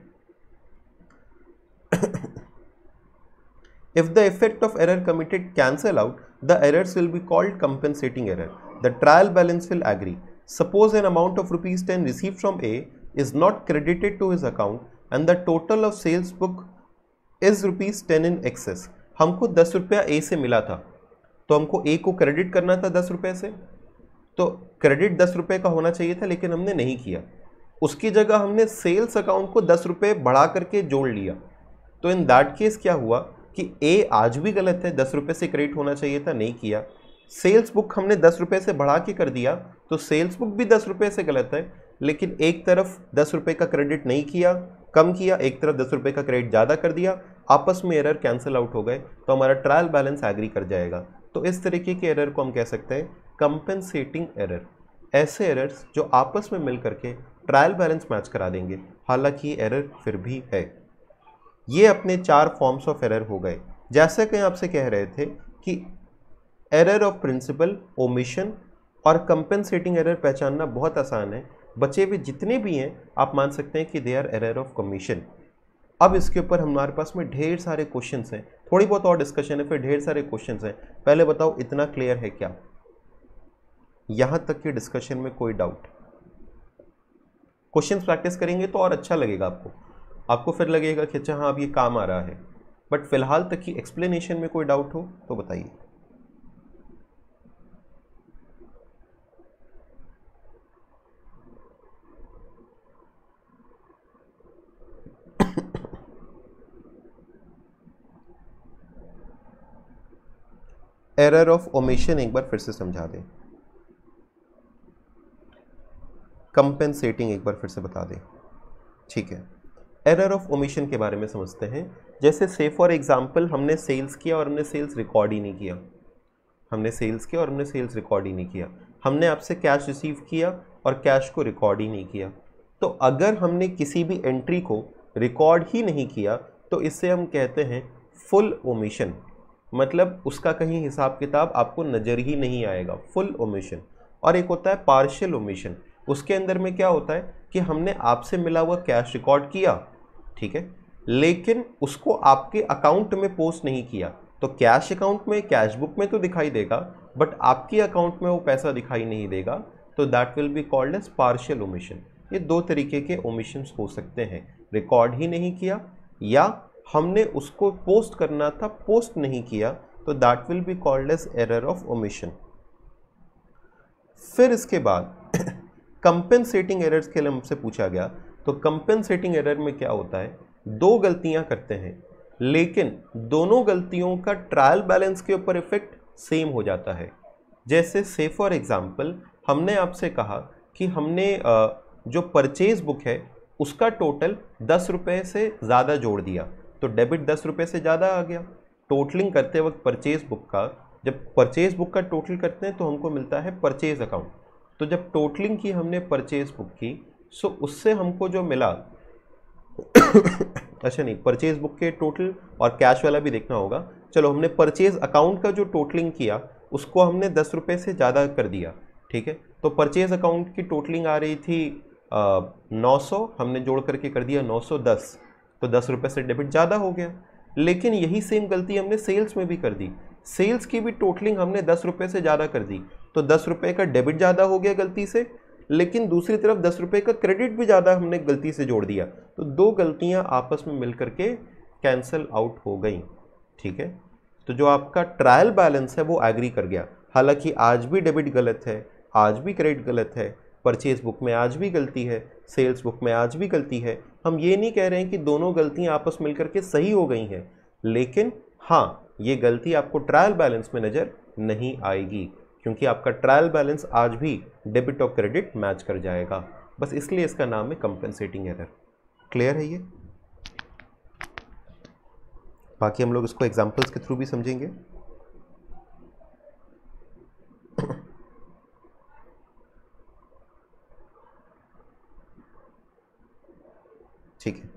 If the effect of error committed cancel out, the errors will be called compensating error. The trial balance will agree. Suppose an amount of rupees 10 received from A is not credited to his account and the total of sales book is rupees 10 in excess. हमको दस रुपया ए से मिला था तो हमको A को credit करना था दस रुपये से तो क्रेडिट दस रुपये का होना चाहिए था लेकिन हमने नहीं किया उसकी जगह हमने सेल्स अकाउंट को दस रुपये बढ़ा करके जोड़ लिया तो इन दैट केस क्या हुआ कि ए आज भी गलत है, दस रुपये से क्रेडिट होना चाहिए था, नहीं किया। सेल्स बुक हमने दस रुपये से बढ़ा के कर दिया तो सेल्स बुक भी दस रुपये से गलत है, लेकिन एक तरफ़ दस रुपये का क्रेडिट नहीं किया, कम किया, एक तरफ़ दस रुपये का क्रेडिट ज़्यादा कर दिया, आपस में एरर कैंसिल आउट हो गए तो हमारा ट्रायल बैलेंस एग्री कर जाएगा। तो इस तरीके के एरर को हम कह सकते हैं कंपेंसेटिंग एरर ऐसे एरर्स जो आपस में मिल करके ट्रायल बैलेंस मैच करा देंगे। हालाँकि एरर फिर भी है। ये अपने चार फॉर्म्स ऑफ़ एरर हो गए। जैसे कि आपसे कह रहे थे कि एरर ऑफ़ प्रिंसिपल ओमिशन और कंपेंसेटिंग एरर पहचानना बहुत आसान है। बचे हुए जितने भी हैं, आप मान सकते हैं कि they are error of commission अब इसके ऊपर हमारे पास में ढेर सारे क्वेश्चन हैं। थोड़ी बहुत और डिस्कशन है, फिर ढेर सारे क्वेश्चन हैं। पहले बताओ, इतना क्लियर है क्या? यहाँ तक की डिस्कशन में कोई डाउट क्वेश्चन प्रैक्टिस करेंगे तो और अच्छा लगेगा आपको। आपको फिर लगेगा कि अच्छा हाँ अब ये काम आ रहा है। बट फ़िलहाल तक की एक्सप्लेनेशन में कोई डाउट हो तो बताइए। एरर ऑफ़ ओमेशन एक बार फिर से समझा दें। कंपेंसेटिंग एक बार फिर से बता दें। ठीक है। एरर ऑफ़ ओमिशन के बारे में समझते हैं। जैसे से फॉर एग्ज़ाम्पल हमने सेल्स किया और हमने सेल्स रिकॉर्ड ही नहीं किया। हमने सेल्स किया और हमने सेल्स रिकॉर्ड ही नहीं किया। हमने आपसे कैश रिसीव किया और कैश को रिकॉर्ड ही नहीं किया। तो अगर हमने किसी भी एंट्री को रिकॉर्ड ही नहीं किया तो इससे हम कहते हैं फुल ओमिशन मतलब उसका कहीं हिसाब किताब आपको नज़र ही नहीं आएगा। फुल ओमिशन और एक होता है पार्शियल ओमिशन उसके अंदर में क्या होता है कि हमने आपसे मिला हुआ कैश रिकॉर्ड किया ठीक है? लेकिन उसको आपके अकाउंट में पोस्ट नहीं किया। तो कैश अकाउंट में, कैश बुक में तो दिखाई देगा, बट आपके अकाउंट में वो पैसा दिखाई नहीं देगा। तो that will be called as partial omission ये दो तरीके के ओमिशन हो सकते हैं। रिकॉर्ड ही नहीं किया, या हमने उसको पोस्ट करना था पोस्ट नहीं किया तो that will be called as error of omission फिर इसके बाद कंपेंसेटिंग एरर्स के लिए हमसे पूछा गया तो कंपेंसेटिंग एरर में क्या होता है? दो गलतियाँ करते हैं, लेकिन दोनों गलतियों का ट्रायल बैलेंस के ऊपर इफ़ेक्ट सेम हो जाता है। जैसे से फॉर एग्जांपल हमने आपसे कहा कि हमने जो परचेज बुक है, उसका टोटल दस रुपये से ज़्यादा जोड़ दिया तो डेबिट दस रुपये से ज़्यादा आ गया। टोटलिंग करते वक्त परचेज बुक का, जब परचेज बुक का टोटल करते हैं तो हमको मिलता है परचेज अकाउंट तो जब टोटलिंग की हमने परचेज बुक की सो so, उससे हमको जो मिला अच्छा नहीं परचेज बुक के टोटल और कैश वाला भी देखना होगा। चलो हमने परचेज अकाउंट का जो टोटलिंग किया उसको हमने दस रुपये से ज़्यादा कर दिया ठीक है? तो परचेज अकाउंट की टोटलिंग आ रही थी नौ सौ हमने जोड़ करके कर दिया नौ सौ दस। तो दस रुपये से डेबिट ज़्यादा हो गया। लेकिन यही सेम गलती हमने सेल्स में भी कर दी। सेल्स की भी टोटलिंग हमने दस रुपये से ज़्यादा कर दी। तो दस रुपये का डेबिट ज़्यादा हो गया गलती से लेकिन दूसरी तरफ़ दस रुपये का क्रेडिट भी ज़्यादा हमने गलती से जोड़ दिया। तो दो गलतियाँ आपस में मिल करके कैंसिल आउट हो गई। ठीक है? तो जो आपका ट्रायल बैलेंस है, वो एग्री कर गया। हालाँकि आज भी डेबिट गलत है, आज भी क्रेडिट गलत है परचेज बुक में आज भी गलती है सेल्स बुक में आज भी गलती है। हम ये नहीं कह रहे हैं कि दोनों गलतियाँ आपस मिल करके सही हो गई हैं, लेकिन हाँ ये गलती आपको ट्रायल बैलेंस में नज़र नहीं आएगी। क्योंकि आपका ट्रायल बैलेंस आज भी डेबिट और क्रेडिट मैच कर जाएगा। बस इसलिए इसका नाम है कंपेंसेटिंग एरर क्लियर है ये? बाकी हम लोग इसको एग्जांपल्स के थ्रू भी समझेंगे ठीक है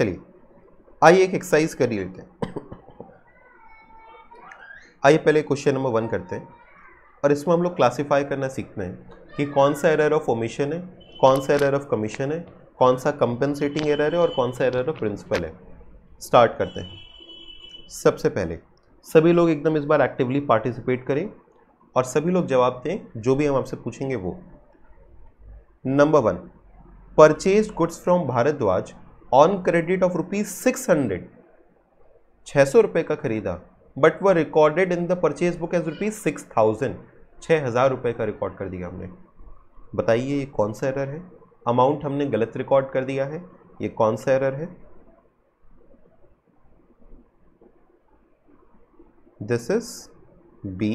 चलिए, आइए एक एक्सरसाइज कर लेते हैं। आइए पहले क्वेश्चन नंबर वन करते हैं और इसमें हम लोग क्लासीफाई करना सीखते हैं कि कौन सा एरर ऑफ़ ओमिशन है, कौन सा एरर ऑफ़ कमीशन है, कौन सा कंपनसेटिंग एरर है और कौन सा एरर ऑफ़ प्रिंसिपल है। स्टार्ट करते हैं। सबसे पहले, सभी लोग एकदम इस बार एक्टिवली पार्टिसिपेट करें और सभी लोग जवाब दें, जो भी हम आपसे पूछेंगे वो। Number one purchase goods from Bharadwaj on credit of rupees six hundred छः सौ रुपये का खरीदा बट वह recorded in the purchase book as rupees six thousand छः हज़ार रुपये का रिकॉर्ड कर दिया हमने। बताइए ये कौन सा एरर है? अमाउंट हमने गलत रिकॉर्ड कर दिया है, ये कौन सा एरर है? This is B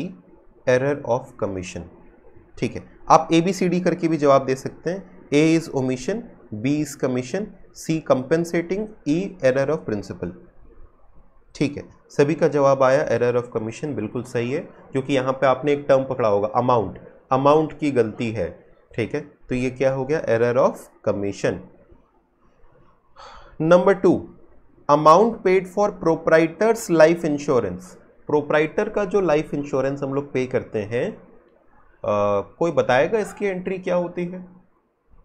error of commission ठीक है, आप ए बी सी डी करके भी जवाब दे सकते हैं। A is omission B is commission C compensating E error of principle. ठीक है सभी का जवाब आया एरर ऑफ़ कमीशन बिल्कुल सही है क्योंकि यहाँ पे आपने एक टर्म पकड़ा होगा अमाउंट। अमाउंट की गलती है ठीक है तो ये क्या हो गया error of commission. Number two amount paid for proprietor's life insurance. Proprietor का जो लाइफ इंश्योरेंस हम लोग पे करते हैं आ, कोई बताएगा इसकी एंट्री क्या होती है?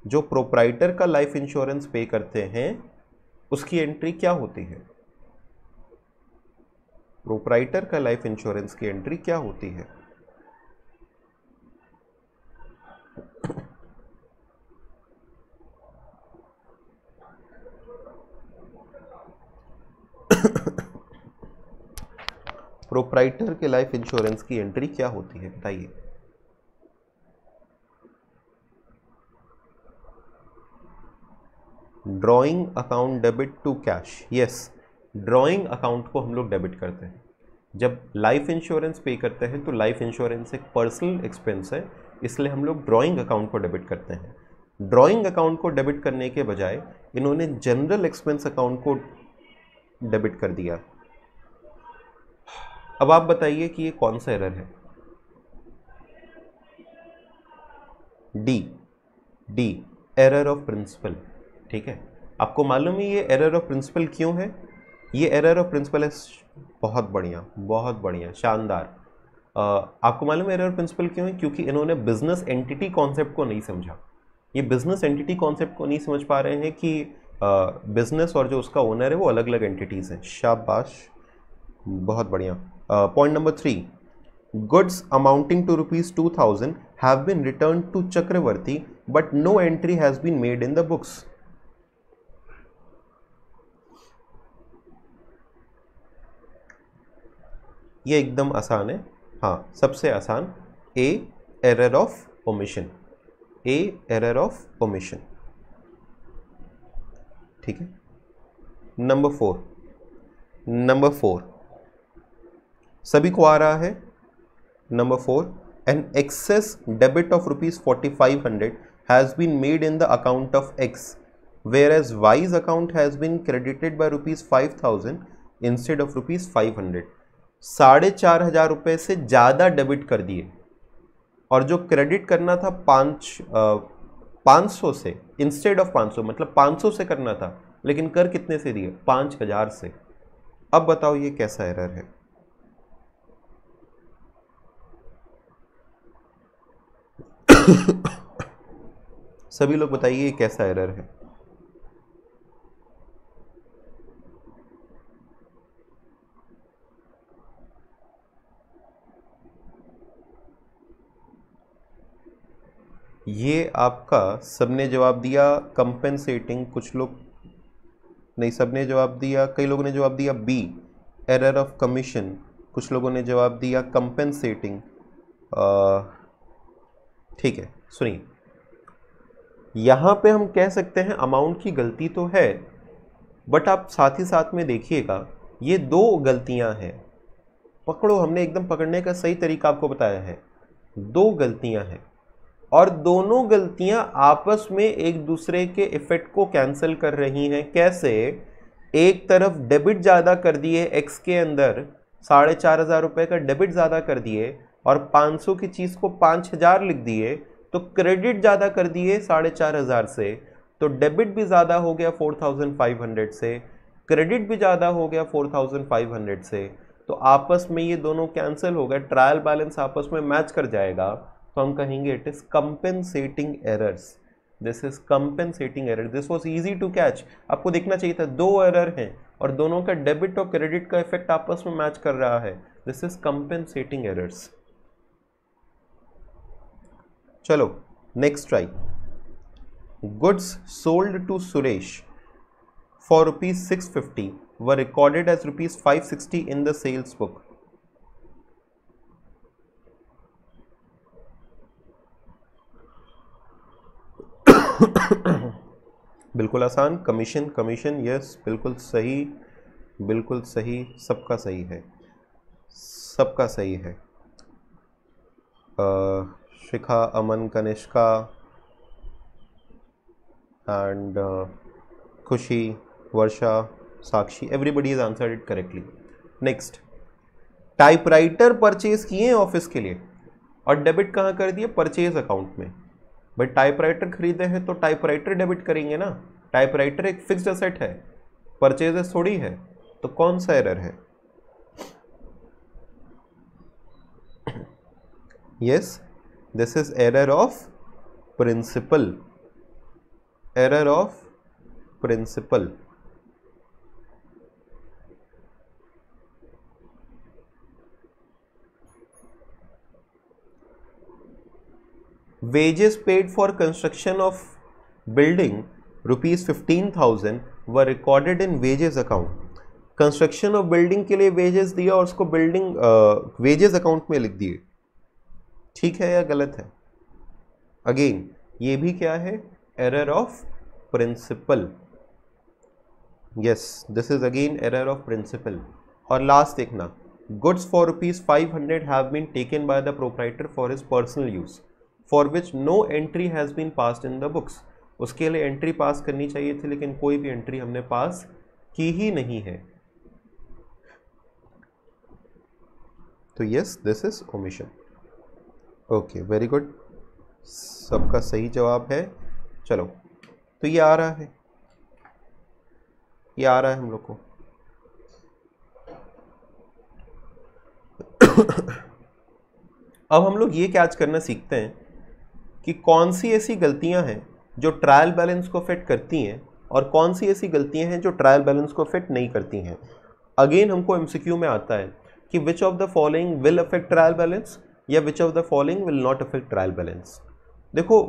जो प्रोप्राइटर का लाइफ इंश्योरेंस पे करते हैं, उसकी एंट्री क्या होती है? प्रोप्राइटर का लाइफ इंश्योरेंस की एंट्री क्या होती है? प्रोप्राइटर के लाइफ इंश्योरेंस की एंट्री क्या होती है? बताइए। Drawing account debit to cash yes drawing account को हम लोग डेबिट करते हैं। जब लाइफ इंश्योरेंस पे करते हैं तो लाइफ इंश्योरेंस एक पर्सनल एक्सपेंस है, इसलिए हम लोग ड्राइंग अकाउंट को डेबिट करते हैं। ड्राइंग अकाउंट को डेबिट करने के बजाय, इन्होंने जनरल एक्सपेंस अकाउंट को डेबिट कर दिया। अब आप बताइए कि ये कौन सा एरर है? D D error of principle ठीक है? आपको मालूम है ये एरर ऑफ़ प्रिंसिपल क्यों है? ये एरर ऑफ़ प्रिंसिपल है बहुत बढ़िया बहुत बढ़िया, शानदार। आपको मालूम है एरर प्रिंसिपल क्यों है? क्योंकि इन्होंने बिज़नेस एंटिटी कॉन्सेप्ट को नहीं समझा। ये बिज़नेस एंटिटी कॉन्सेप्ट को नहीं समझ पा रहे हैं कि बिज़नेस और जो उसका ओनर है वो अलग अलग एंटिटीज़ हैं। शाबाश। बहुत बढ़िया। Point number three goods amounting to rupees two thousand have been return to Chakravarti but no entry has been made in the books ये एकदम आसान है। हाँ सबसे आसान A error of omission A error of omission ठीक है? Number four number four सभी को आ रहा है? Number four an excess debit of rupees forty five hundred has been made in the account of X whereas Y's account has been credited by rupees five thousand instead of rupees five hundred साढ़े चार हज़ार रुपये से ज़्यादा debit कर दिए। और जो क्रेडिट करना था पाँच पाँच सौ से इंस्टेड ऑफ़ पाँच सौ मतलब पाँच सौ से करना था, लेकिन कर कितने से दिए? पाँच हज़ार से। अब बताओ ये कैसा एरर है? सभी लोग बताइए ये कैसा एरर है? ये आपका सबने जवाब दिया कंपेंसेटिंग कुछ लोग, नहीं, सबने जवाब दिया, कई लोगों ने जवाब दिया बी एरर ऑफ़ कमीशन कुछ लोगों ने जवाब दिया कंपेंसेटिंग ठीक है, सुनिए। यहाँ पे हम कह सकते हैं अमाउंट की गलती तो है बट आप साथ ही साथ में देखिएगा, ये दो गलतियाँ हैं। पकड़ो, हमने एकदम पकड़ने का सही तरीका आपको बताया है। दो गलतियाँ हैं। और दोनों गलतियाँ आपस में एक दूसरे के इफ़ेक्ट को कैंसिल कर रही हैं। कैसे? एक तरफ़ डेबिट ज़्यादा कर दिए एक्स के अंदर, साढ़े चार हज़ार रुपये का डेबिट ज़्यादा कर दिए और पाँच सौ की चीज़ को पाँच हज़ार लिख दिए तो क्रेडिट ज़्यादा कर दिए साढ़े चार हज़ार से तो डेबिट भी ज़्यादा हो गया फोर थाउज़ेंड फाइव हंड्रेड से क्रेडिट भी ज़्यादा हो गया फोर थाउज़ेंड फाइव हंड्रेड से। तो आपस में ये दोनों कैंसिल हो गए ट्रायल बैलेंस आपस में मैच कर जाएगा। तो हम कहेंगे it is compensating errors this is compensating error this was easy to catch आपको देखना चाहिए था, दो एरर हैं और दोनों का डेबिट और क्रेडिट का इफ़ेक्ट आपस में मैच कर रहा है. दिस इज़ कंपेंसेटिंग एरर्स चलो next try goods sold to Suresh for rupees six fifty was recorded as rupees five sixty in the sales book बिल्कुल आसान कमीशन कमीशन यस बिल्कुल सही बिल्कुल सही, सबका सही है। सबका सही है। शिखा, Aman, Kanishka and Khushi, Varsha, Sakshi everybody is answered it correctly next typewriter purchase किए ऑफ़िस के लिए और डेबिट कहाँ कर दिए परचेज अकाउंट में। भाई टाइपराइटर खरीदे हैं तो टाइपराइटर डेबिट करेंगे ना। टाइपराइटर एक फिक्स्ड असेट है परचेज थोड़ी है तो कौन सा एरर है? Yes this is error of principle error of principle wages paid for construction of building, rupees 15000 were recorded in wages account. Construction of building के लिए वेजेस दिया और उसको बिल्डिंग वेजेस अकाउंट में लिख दिए। ठीक है या गलत है? अगेन ये भी क्या है? Error of principle yes this is again error of principle और लास्ट देखना। Goods for rupees five hundred have been taken by the proprietor for his personal use for which no entry has been pass in the books उसके लिए entry pass करनी चाहिए थी, लेकिन कोई भी एंट्री हमने पास की ही नहीं है। तो yes this is omission okay very good सबका सही जवाब है। चलो तो ये आ रहा है। ये आ रहा है हम लोग को। अब हम लोग ये कैच करना सीखते हैं। कि कौन सी ऐसी गलतियाँ हैं जो ट्रायल बैलेंस को फिट करती हैं और कौन सी ऐसी गलतियाँ हैं जो ट्रायल बैलेंस को फिट नहीं करती हैं। अगेन हमको एमसीक्यू में आता है कि which of the following will affect trial balance या which of the following will not affect trial balance देखो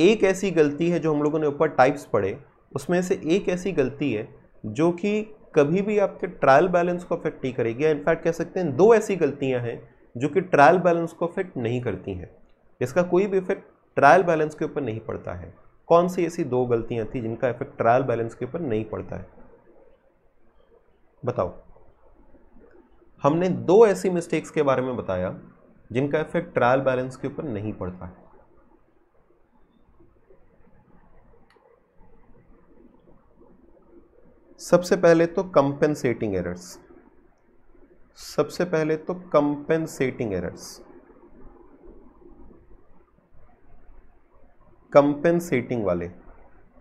एक ऐसी गलती है जो हम लोगों ने ऊपर टाइप्स पढ़े, उसमें से एक ऐसी गलती है जो कि कभी भी आपके ट्रायल बैलेंस को अफेक्ट नहीं करेगी इनफैक्ट कह सकते हैं दो ऐसी गलतियाँ हैं जो कि ट्रायल बैलेंस को अफेक्ट नहीं करती हैं। इसका कोई भी इफ़ेक्ट ट्रायल बैलेंस के ऊपर नहीं पड़ता है। कौन सी ऐसी दो गलतियाँ थी जिनका इफ़ेक्ट ट्रायल बैलेंस के ऊपर नहीं पड़ता है? बताओ। हमने दो ऐसी मिस्टेक्स के बारे में बताया जिनका इफ़ेक्ट ट्रायल बैलेंस के ऊपर नहीं पड़ता है। सबसे पहले तो कंपेंसेटिंग एरर्स सबसे पहले तो कंपेंसेटिंग एरर्स कंपेंसेटिंग वाले।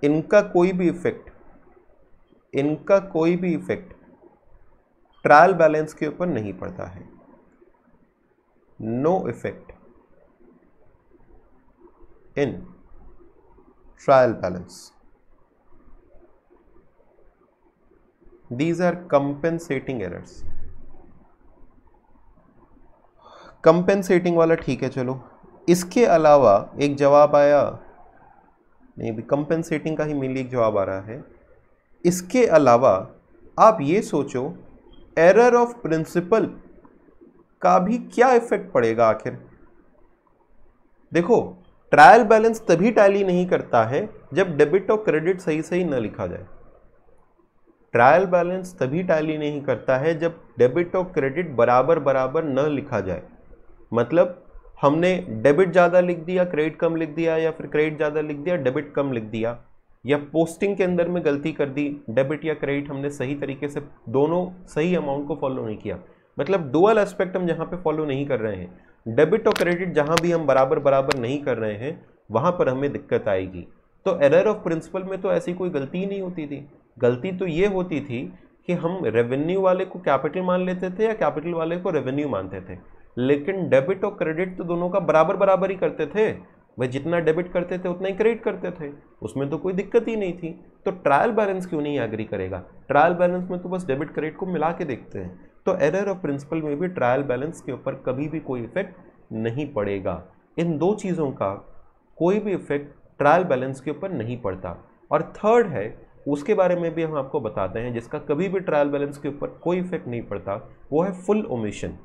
इनका कोई भी इफ़ेक्ट इनका कोई भी इफ़ेक्ट ट्रायल बैलेंस के ऊपर नहीं पड़ता है। No effect in trial balance these are compensating errors compensating वाला ठीक है, चलो। इसके अलावा एक जवाब आया नहीं भी कंपेंसेटिंग का ही मेनली एक जवाब आ रहा है। इसके अलावा आप ये सोचो एरर ऑफ़ प्रिंसिपल का भी क्या इफ़ेक्ट पड़ेगा आखिर? देखो ट्रायल बैलेंस तभी टैली नहीं करता है जब डेबिट और क्रेडिट सही सही न लिखा जाए। ट्रायल बैलेंस तभी टैली नहीं करता है जब डेबिट और क्रेडिट बराबर बराबर न लिखा जाए। मतलब हमने डेबिट ज़्यादा लिख दिया, क्रेडिट कम लिख दिया या फिर क्रेडिट ज़्यादा लिख दिया, डेबिट कम लिख दिया या पोस्टिंग के अंदर में गलती कर दी, डेबिट या क्रेडिट हमने सही तरीके से दोनों सही अमाउंट को फॉलो नहीं किया। मतलब डुअल एस्पेक्ट हम जहाँ पे फॉलो नहीं कर रहे हैं। डेबिट और क्रेडिट जहाँ भी हम बराबर बराबर नहीं कर रहे हैं, वहाँ पर हमें दिक्कत आएगी। तो एरर ऑफ़ प्रिंसिपल में तो ऐसी कोई गलती ही नहीं होती थी। गलती तो ये होती थी कि हम रेवेन्यू वाले को कैपिटल मान लेते थे या कैपिटल वाले को रेवेन्यू मानते थे। लेकिन डेबिट और क्रेडिट तो दोनों का बराबर बराबर ही करते थे। वह जितना डेबिट करते थे, उतना ही क्रेडिट करते थे। उसमें तो कोई दिक्कत ही नहीं थी। तो ट्रायल बैलेंस क्यों नहीं एग्री करेगा? ट्रायल बैलेंस में तो बस डेबिट क्रेडिट को मिला के देखते हैं। तो एरर ऑफ़ प्रिंसिपल में भी ट्रायल बैलेंस के ऊपर कभी भी कोई इफ़ेक्ट नहीं पड़ेगा। इन दो चीज़ों का कोई भी इफ़ेक्ट ट्रायल बैलेंस के ऊपर नहीं पड़ता। और थर्ड है, उसके बारे में भी हम आपको बताते हैं, जिसका कभी भी ट्रायल बैलेंस के ऊपर कोई इफ़ेक्ट नहीं पड़ता, वो है फुल ओमिशन।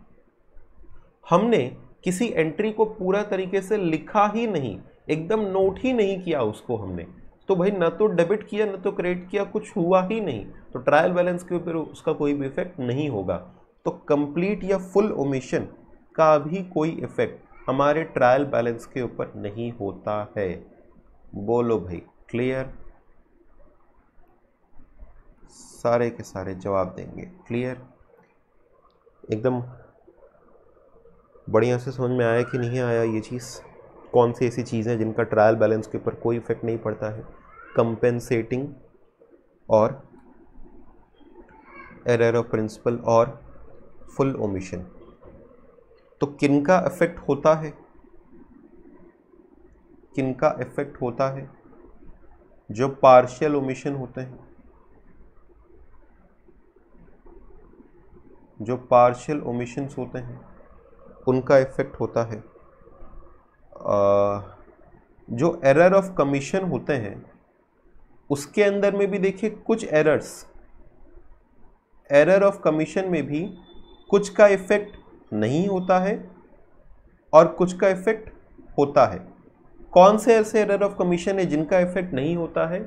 हमने किसी एंट्री को पूरा तरीके से लिखा ही नहीं, एकदम नोट ही नहीं किया उसको हमने। तो भाई, न तो डेबिट किया, न तो क्रेडिट किया, कुछ हुआ ही नहीं। तो ट्रायल बैलेंस के ऊपर उसका कोई भी इफ़ेक्ट नहीं होगा। तो कंप्लीट या फुल ओमिशन का भी कोई इफ़ेक्ट हमारे ट्रायल बैलेंस के ऊपर नहीं होता है। बोलो भाई क्लियर सारे के सारे जवाब देंगे। क्लियर एकदम बढ़िया से समझ में आया कि नहीं आया ये चीज़? कौन सी ऐसी चीज़ें जिनका ट्रायल बैलेंस के ऊपर कोई इफ़ेक्ट नहीं पड़ता है? कंपेंसेटिंग और एरर ऑफ़ प्रिंसिपल और फुल ओमिशन तो किनका इफ़ेक्ट होता है? किनका इफ़ेक्ट होता है? जो पार्शियल ओमिशन होते हैं। जो पार्शियल ओमिशंस होते हैं। उनका इफ़ेक्ट होता है। जो एरर ऑफ़ कमीशन होते हैं, उसके अंदर में भी देखिए कुछ एरर्स एरर ऑफ़ कमीशन में भी कुछ का इफ़ेक्ट नहीं होता है और कुछ का इफ़ेक्ट होता है। कौन से ऐसे एरर ऑफ़ कमीशन है जिनका इफ़ेक्ट नहीं होता है?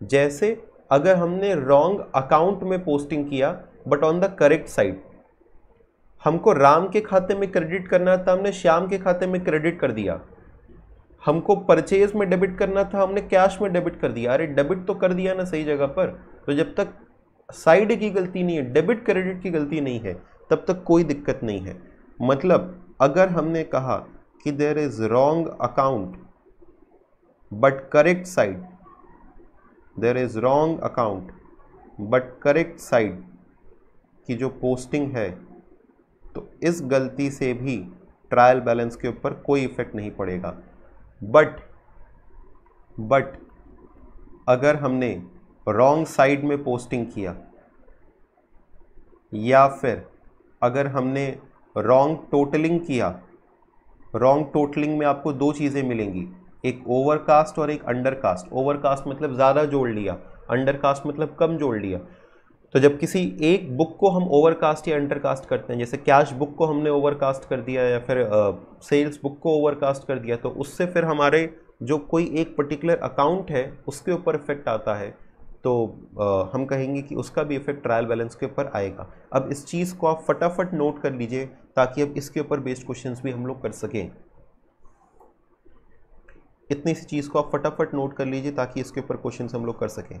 जैसे अगर हमने रॉन्ग अकाउंट में पोस्टिंग किया but on the correct side हमको राम के खाते में क्रेडिट करना था, हमने श्याम के खाते में क्रेडिट कर दिया। हमको परचेज में डेबिट करना था, हमने कैश में डेबिट कर दिया। अरे डेबिट तो कर दिया ना सही जगह पर। तो जब तक साइड की गलती नहीं है डेबिट क्रेडिट की गलती नहीं है, तब तक कोई दिक्कत नहीं है। मतलब अगर हमने कहा कि there is wrong account but correct side there is wrong account but correct side की जो पोस्टिंग है तो इस गलती से भी ट्रायल बैलेंस के ऊपर कोई इफ़ेक्ट नहीं पड़ेगा। बट बट अगर हमने रॉन्ग साइड में पोस्टिंग किया, या फिर अगर हमने रॉन्ग टोटलिंग किया रॉन्ग टोटलिंग में आपको दो चीज़ें मिलेंगी। एक ओवरकास्ट और एक अंडरकास्ट ओवरकास्ट मतलब ज़्यादा जोड़ लिया अंडरकास्ट मतलब कम जोड़ लिया। तो जब किसी एक बुक को हम ओवरकास्ट या अंडरकास्ट करते हैं जैसे कैश बुक को हमने ओवरकास्ट कर दिया या फिर सेल्स बुक को ओवरकास्ट कर दिया तो उससे फिर हमारे जो कोई एक पर्टिकुलर अकाउंट है उसके ऊपर इफ़ेक्ट आता है। तो आ, हम कहेंगे कि उसका भी इफ़ेक्ट ट्रायल बैलेंस के ऊपर आएगा। अब इस चीज़ को आप फटाफट नोट कर लीजिए ताकि अब इसके ऊपर बेस्ड क्वेश्चंस भी हम लोग कर सकें। इतनी सी चीज़ को आप फटाफट नोट कर लीजिए ताकि इसके ऊपर क्वेश्चंस हम लोग कर सकें।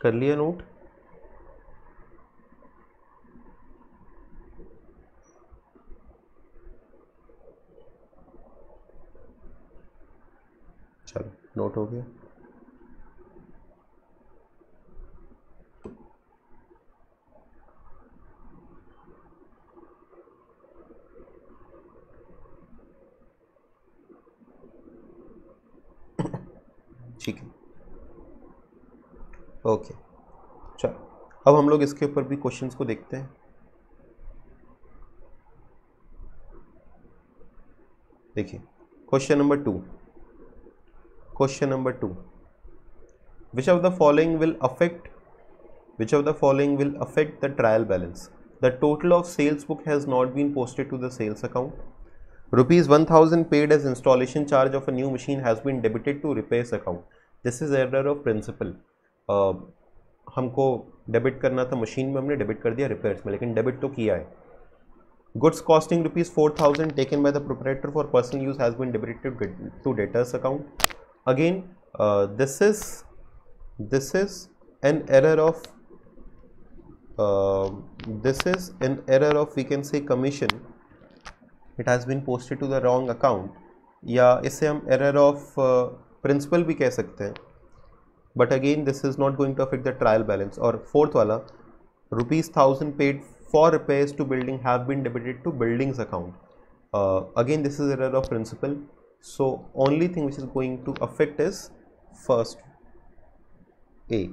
कर लिया नोट। चलो नोट हो गया ठीक है ओके चलो अब हम लोग इसके ऊपर भी क्वेश्चंस को देखते हैं। देखिए question number two question number two which of the following will affect which of the following will affect the trial balance the total of sales book has not been posted to the sales account rupees 1000 paid as installation charge of a new machine has been debited to repairs account. This is error of principle. हमको debit करना था, machine में हमने debit कर दिया repairs में, लेकिन debit तो किया है। Goods costing rupees four thousand taken by the proprietor for personal use has been debited to debtors account again this is this is an error of this is an error of we can say commission it has been posted to the wrong account या इसे हम error of principal भी कह सकते हैं। But again this is not going to affect the trial balance और fourth वाला rupees thousand paid for repairs to building have been debited to building's account again this is error of principle so only thing which is going to affect is first A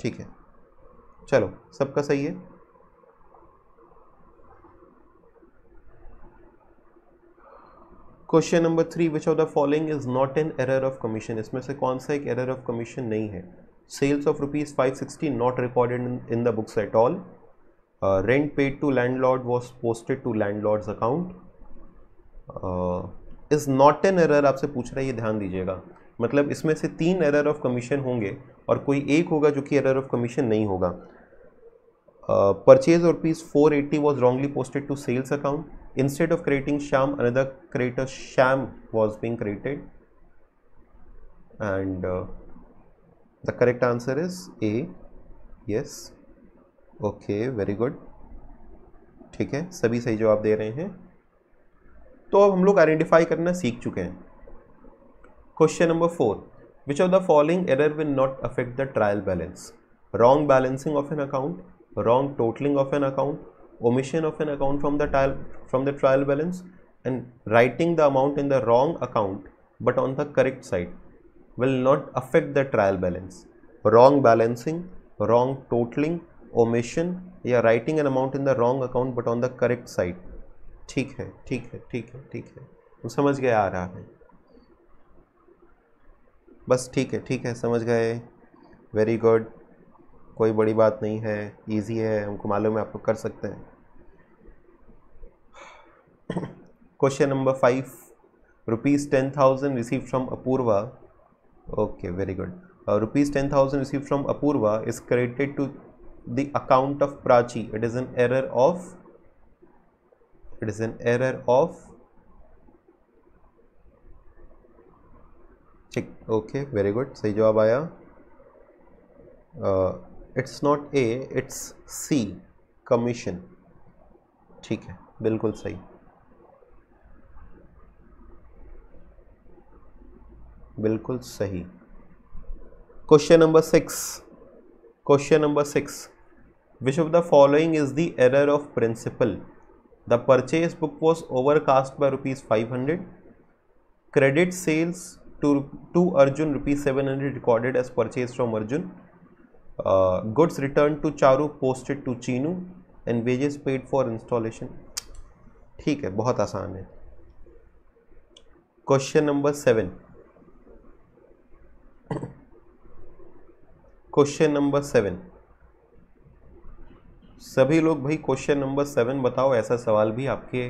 ठीक है। चलो, सबका सही है? Question number three which of the following is not an error of commission इसमें से कौन सा एक एरर ऑफ़ कमीशन नहीं है? Sales of rupees five sixty not recorded in the books at all rent paid to landlord was posted to landlord's account is not an error आपसे पूछ रहा है, ये ध्यान दीजिएगा। मतलब इसमें से तीन एरर ऑफ़ कमीशन होंगे और कोई एक होगा जो कि एरर ऑफ़ कमीशन नहीं होगा। Purchase rupees four eighty was wrongly posted to sales account instead of creating sham another creator sham was being created. And uh, the correct answer is a. Yes. Okay very good. ठीक है सभी सही जवाब दे रहे हैं। तो अब हम लोग आइडेंटिफाई करना सीख चुके हैं। Question number four which of the following error will not affect the trial balance wrong balancing of an account wrong totalling of an account omission of an account from the trial from the trial balance and writing the amount in the wrong account but on the correct side will not affect the trial balance wrong balancing wrong totaling omission या writing an amount in the wrong account but on the correct side ठीक है ठीक है ठीक है ठीक है समझ गए आ रहा है बस ठीक है ठीक है समझ गए वेरी गुड कोई बड़ी बात नहीं है इजी है हमको मालूम है आप लोग कर सकते हैं question number 5 rupees 10000 received from apurva okay very good uh, rupees 10000 received from apurva is credited to the account of prachi it is an error of it is an error of check okay very good सही जवाब आया it's not A it's C commission ठीक है बिल्कुल सही बिल्कुल सही। Question number six question number six which of the following is the error of principle the purchase book was overcast by rupees five hundred credit sales to to Arjun rupees seven hundred recorded as purchase from Arjun goods return to Charu posted to Chinu and wages paid for installation ठीक है, बहुत आसान है। Question number seven question number seven. सभी लोग भाई question number seven बताओ ऐसा सवाल भी आपके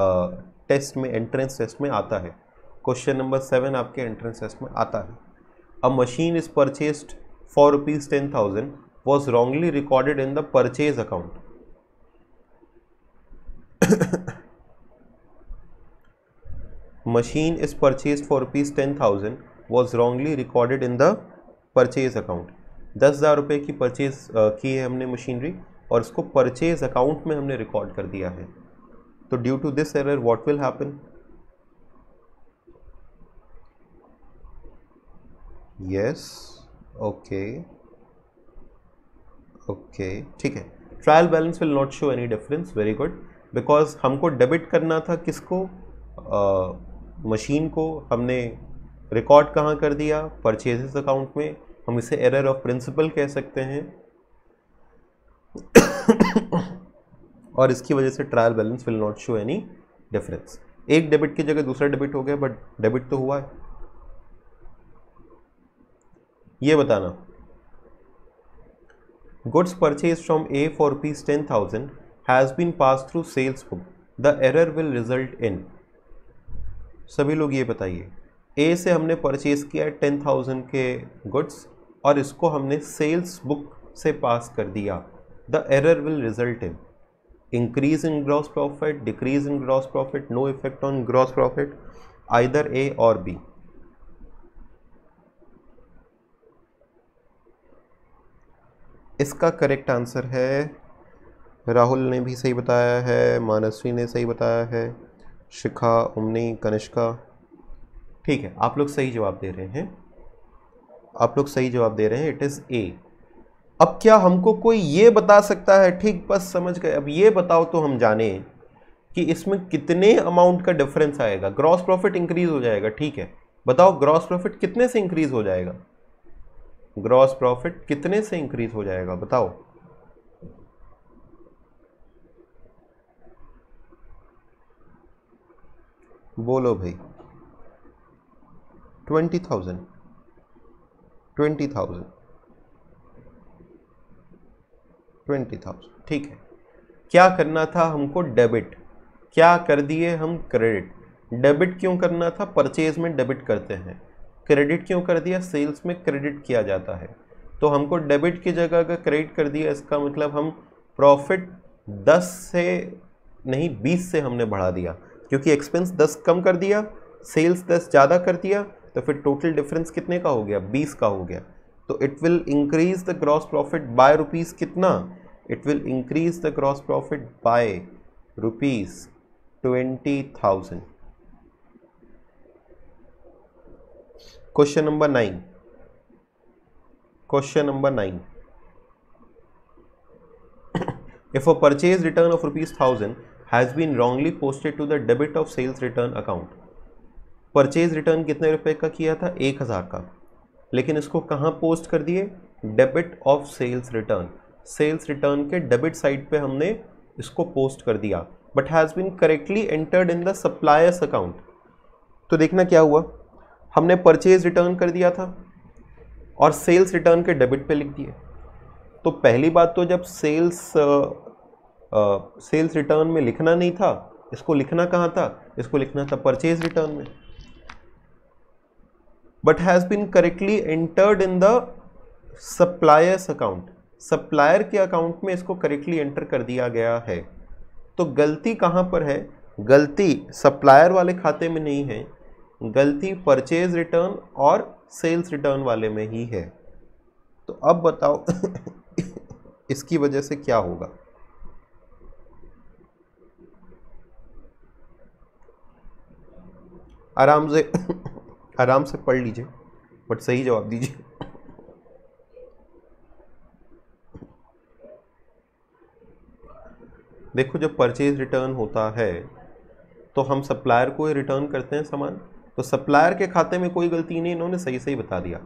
आ, टेस्ट में एंट्रेंस टेस्ट में आता है। क्वेश्चन नंबर सेवन आपके एंट्रेंस टेस्ट में आता है। A machine is purchased for rupees ten thousand was wrongly recorded in the purchase account machine is purchased for rupees 10000 was wrongly recorded in the purchase account. दस हज़ार रुपये की purchase की है हमने मशीनरी और इसको परचेज अकाउंट में हमने रिकॉर्ड कर दिया है। तो due to this error what will happen yes okay okay ठीक है। Trial balance will not show any difference very good because हमको डेबिट करना था किसको? मशीन को। हमने रिकॉर्ड कहाँ कर दिया? परचेजेस अकाउंट में। हम इसे एरर ऑफ़ प्रिंसिपल कह सकते हैं। और इसकी वजह से trial balance will not show any difference एक डेबिट की जगह दूसरा डेबिट हो गया बट डेबिट तो हुआ है। ये बताना। Goods purchase from A for rupees ten thousand has been pass through sales book the error will result in सभी लोग ये बताइए। ए से हमने परचेज किया है टेन थाउज़ेंड के गुड्स और इसको हमने सेल्स बुक से पास कर दिया। The error will result in increase in gross profit decrease in gross profit no effect on gross profit either A और बी इसका करेक्ट आंसर है। राहुल ने भी सही बताया है, मानसवी ने सही बताया है, शिखा, उमनी, कनिष्का। ठीक है, आप लोग सही जवाब दे रहे हैं। आप लोग सही जवाब दे रहे हैं इट इज़ ए अब क्या हमको कोई ये बता सकता है? ठीक, बस समझ गए। अब ये बताओ तो हम जाने कि इसमें कितने अमाउंट का डिफरेंस आएगा। ग्रॉस प्रॉफिट इंक्रीज हो जाएगा, ठीक है। बताओ ग्रॉस प्रॉफिट कितने से इंक्रीज हो जाएगा? ग्रॉस प्रॉफिट कितने से इंक्रीज हो जाएगा, बताओ। बोलो भाई। Twenty thousand. Twenty thousand. Twenty thousand. ठीक है। क्या करना था हमको डेबिट? क्या कर दिए हम क्रेडिट? डेबिट क्यों करना था? परचेज में डेबिट करते हैं। क्रेडिट क्यों कर दिया? सेल्स में क्रेडिट किया जाता है। तो हमको डेबिट की जगह अगर क्रेडिट कर दिया, इसका मतलब हम प्रॉफिट 10 से नहीं 20 से हमने बढ़ा दिया। क्योंकि एक्सपेंस 10 कम कर दिया, सेल्स 10 ज़्यादा कर दिया तो फिर टोटल डिफरेंस कितने का हो गया? बीस का हो गया। तो it will increase the gross profit by rupees कितना? It will increase the gross profit by rupees twenty thousand question number nine question number nine if a purchase return of rupees 1000 has been wrongly posted to the debit of sales return account purchase return कितने रुपए का किया था? एक हज़ार का। लेकिन इसको कहाँ पोस्ट कर दिए? Debit of sales return. Sales return के डेबिट साइड पे हमने इसको पोस्ट कर दिया। But has been correctly entered in the suppliers account. तो देखना क्या हुआ? हमने परचेज रिटर्न कर दिया था और सेल्स रिटर्न के डेबिट पे लिख दिए। तो पहली बात तो जब सेल्स सेल्स रिटर्न में लिखना नहीं था, इसको लिखना कहाँ था? इसको लिखना था परचेज रिटर्न में। But has been correctly entered in the suppliers account. Supplier के अकाउंट में इसको करेक्टली एंटर कर दिया गया है। तो गलती कहाँ पर है? गलती सप्लायर वाले खाते में नहीं है, गलती परचेज रिटर्न और सेल्स रिटर्न वाले में ही है। तो अब बताओ इसकी वजह से क्या होगा? आराम से आराम से पढ़ लीजिए, बट सही जवाब दीजिए। देखो, जब परचेज रिटर्न होता है तो हम सप्लायर को ही रिटर्न करते हैं सामान। तो सप्लायर के खाते में कोई गलती नहीं, इन्होंने सही सही बता दिया।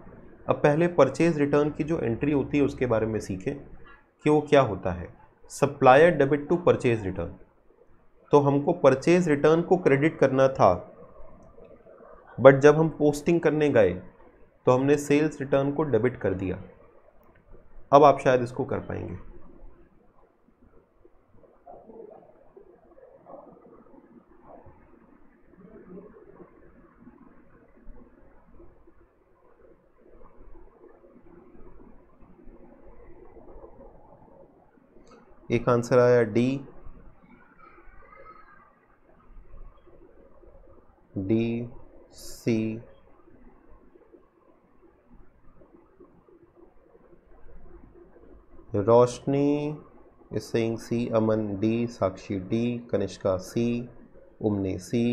अब पहले परचेज रिटर्न की जो एंट्री होती है, उसके बारे में सीखें कि वो क्या होता है। Supplier debit to purchase return तो हमको परचेज रिटर्न को क्रेडिट करना था बट जब हम पोस्टिंग करने गए तो हमने सेल्स रिटर्न को डेबिट कर दिया। अब आप शायद इसको कर पाएँगे। एक आंसर आया D D C. Roshni, Singh C, Aman D, Sakshi D, Kanishka C, उमने C,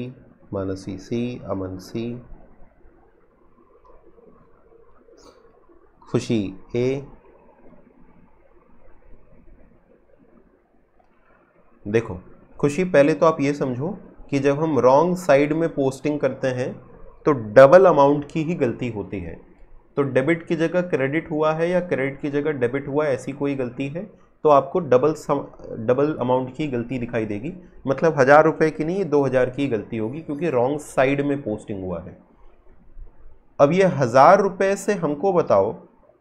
Mansi C, Aman C. Khushi, A. देखो, खुशी, पहले तो आप ये समझो कि जब हम रॉन्ग साइड में पोस्टिंग करते हैं तो डबल अमाउंट की ही गलती होती है। तो डेबिट की जगह क्रेडिट हुआ है या क्रेडिट की जगह डेबिट हुआ है ऐसी कोई गलती है तो आपको डबल सम डबल अमाउंट की गलती दिखाई देगी। मतलब हज़ार रुपये की नहीं, दो हज़ार की गलती होगी, क्योंकि रॉन्ग साइड में पोस्टिंग हुआ है। अब ये हज़ार रुपये से हमको बताओ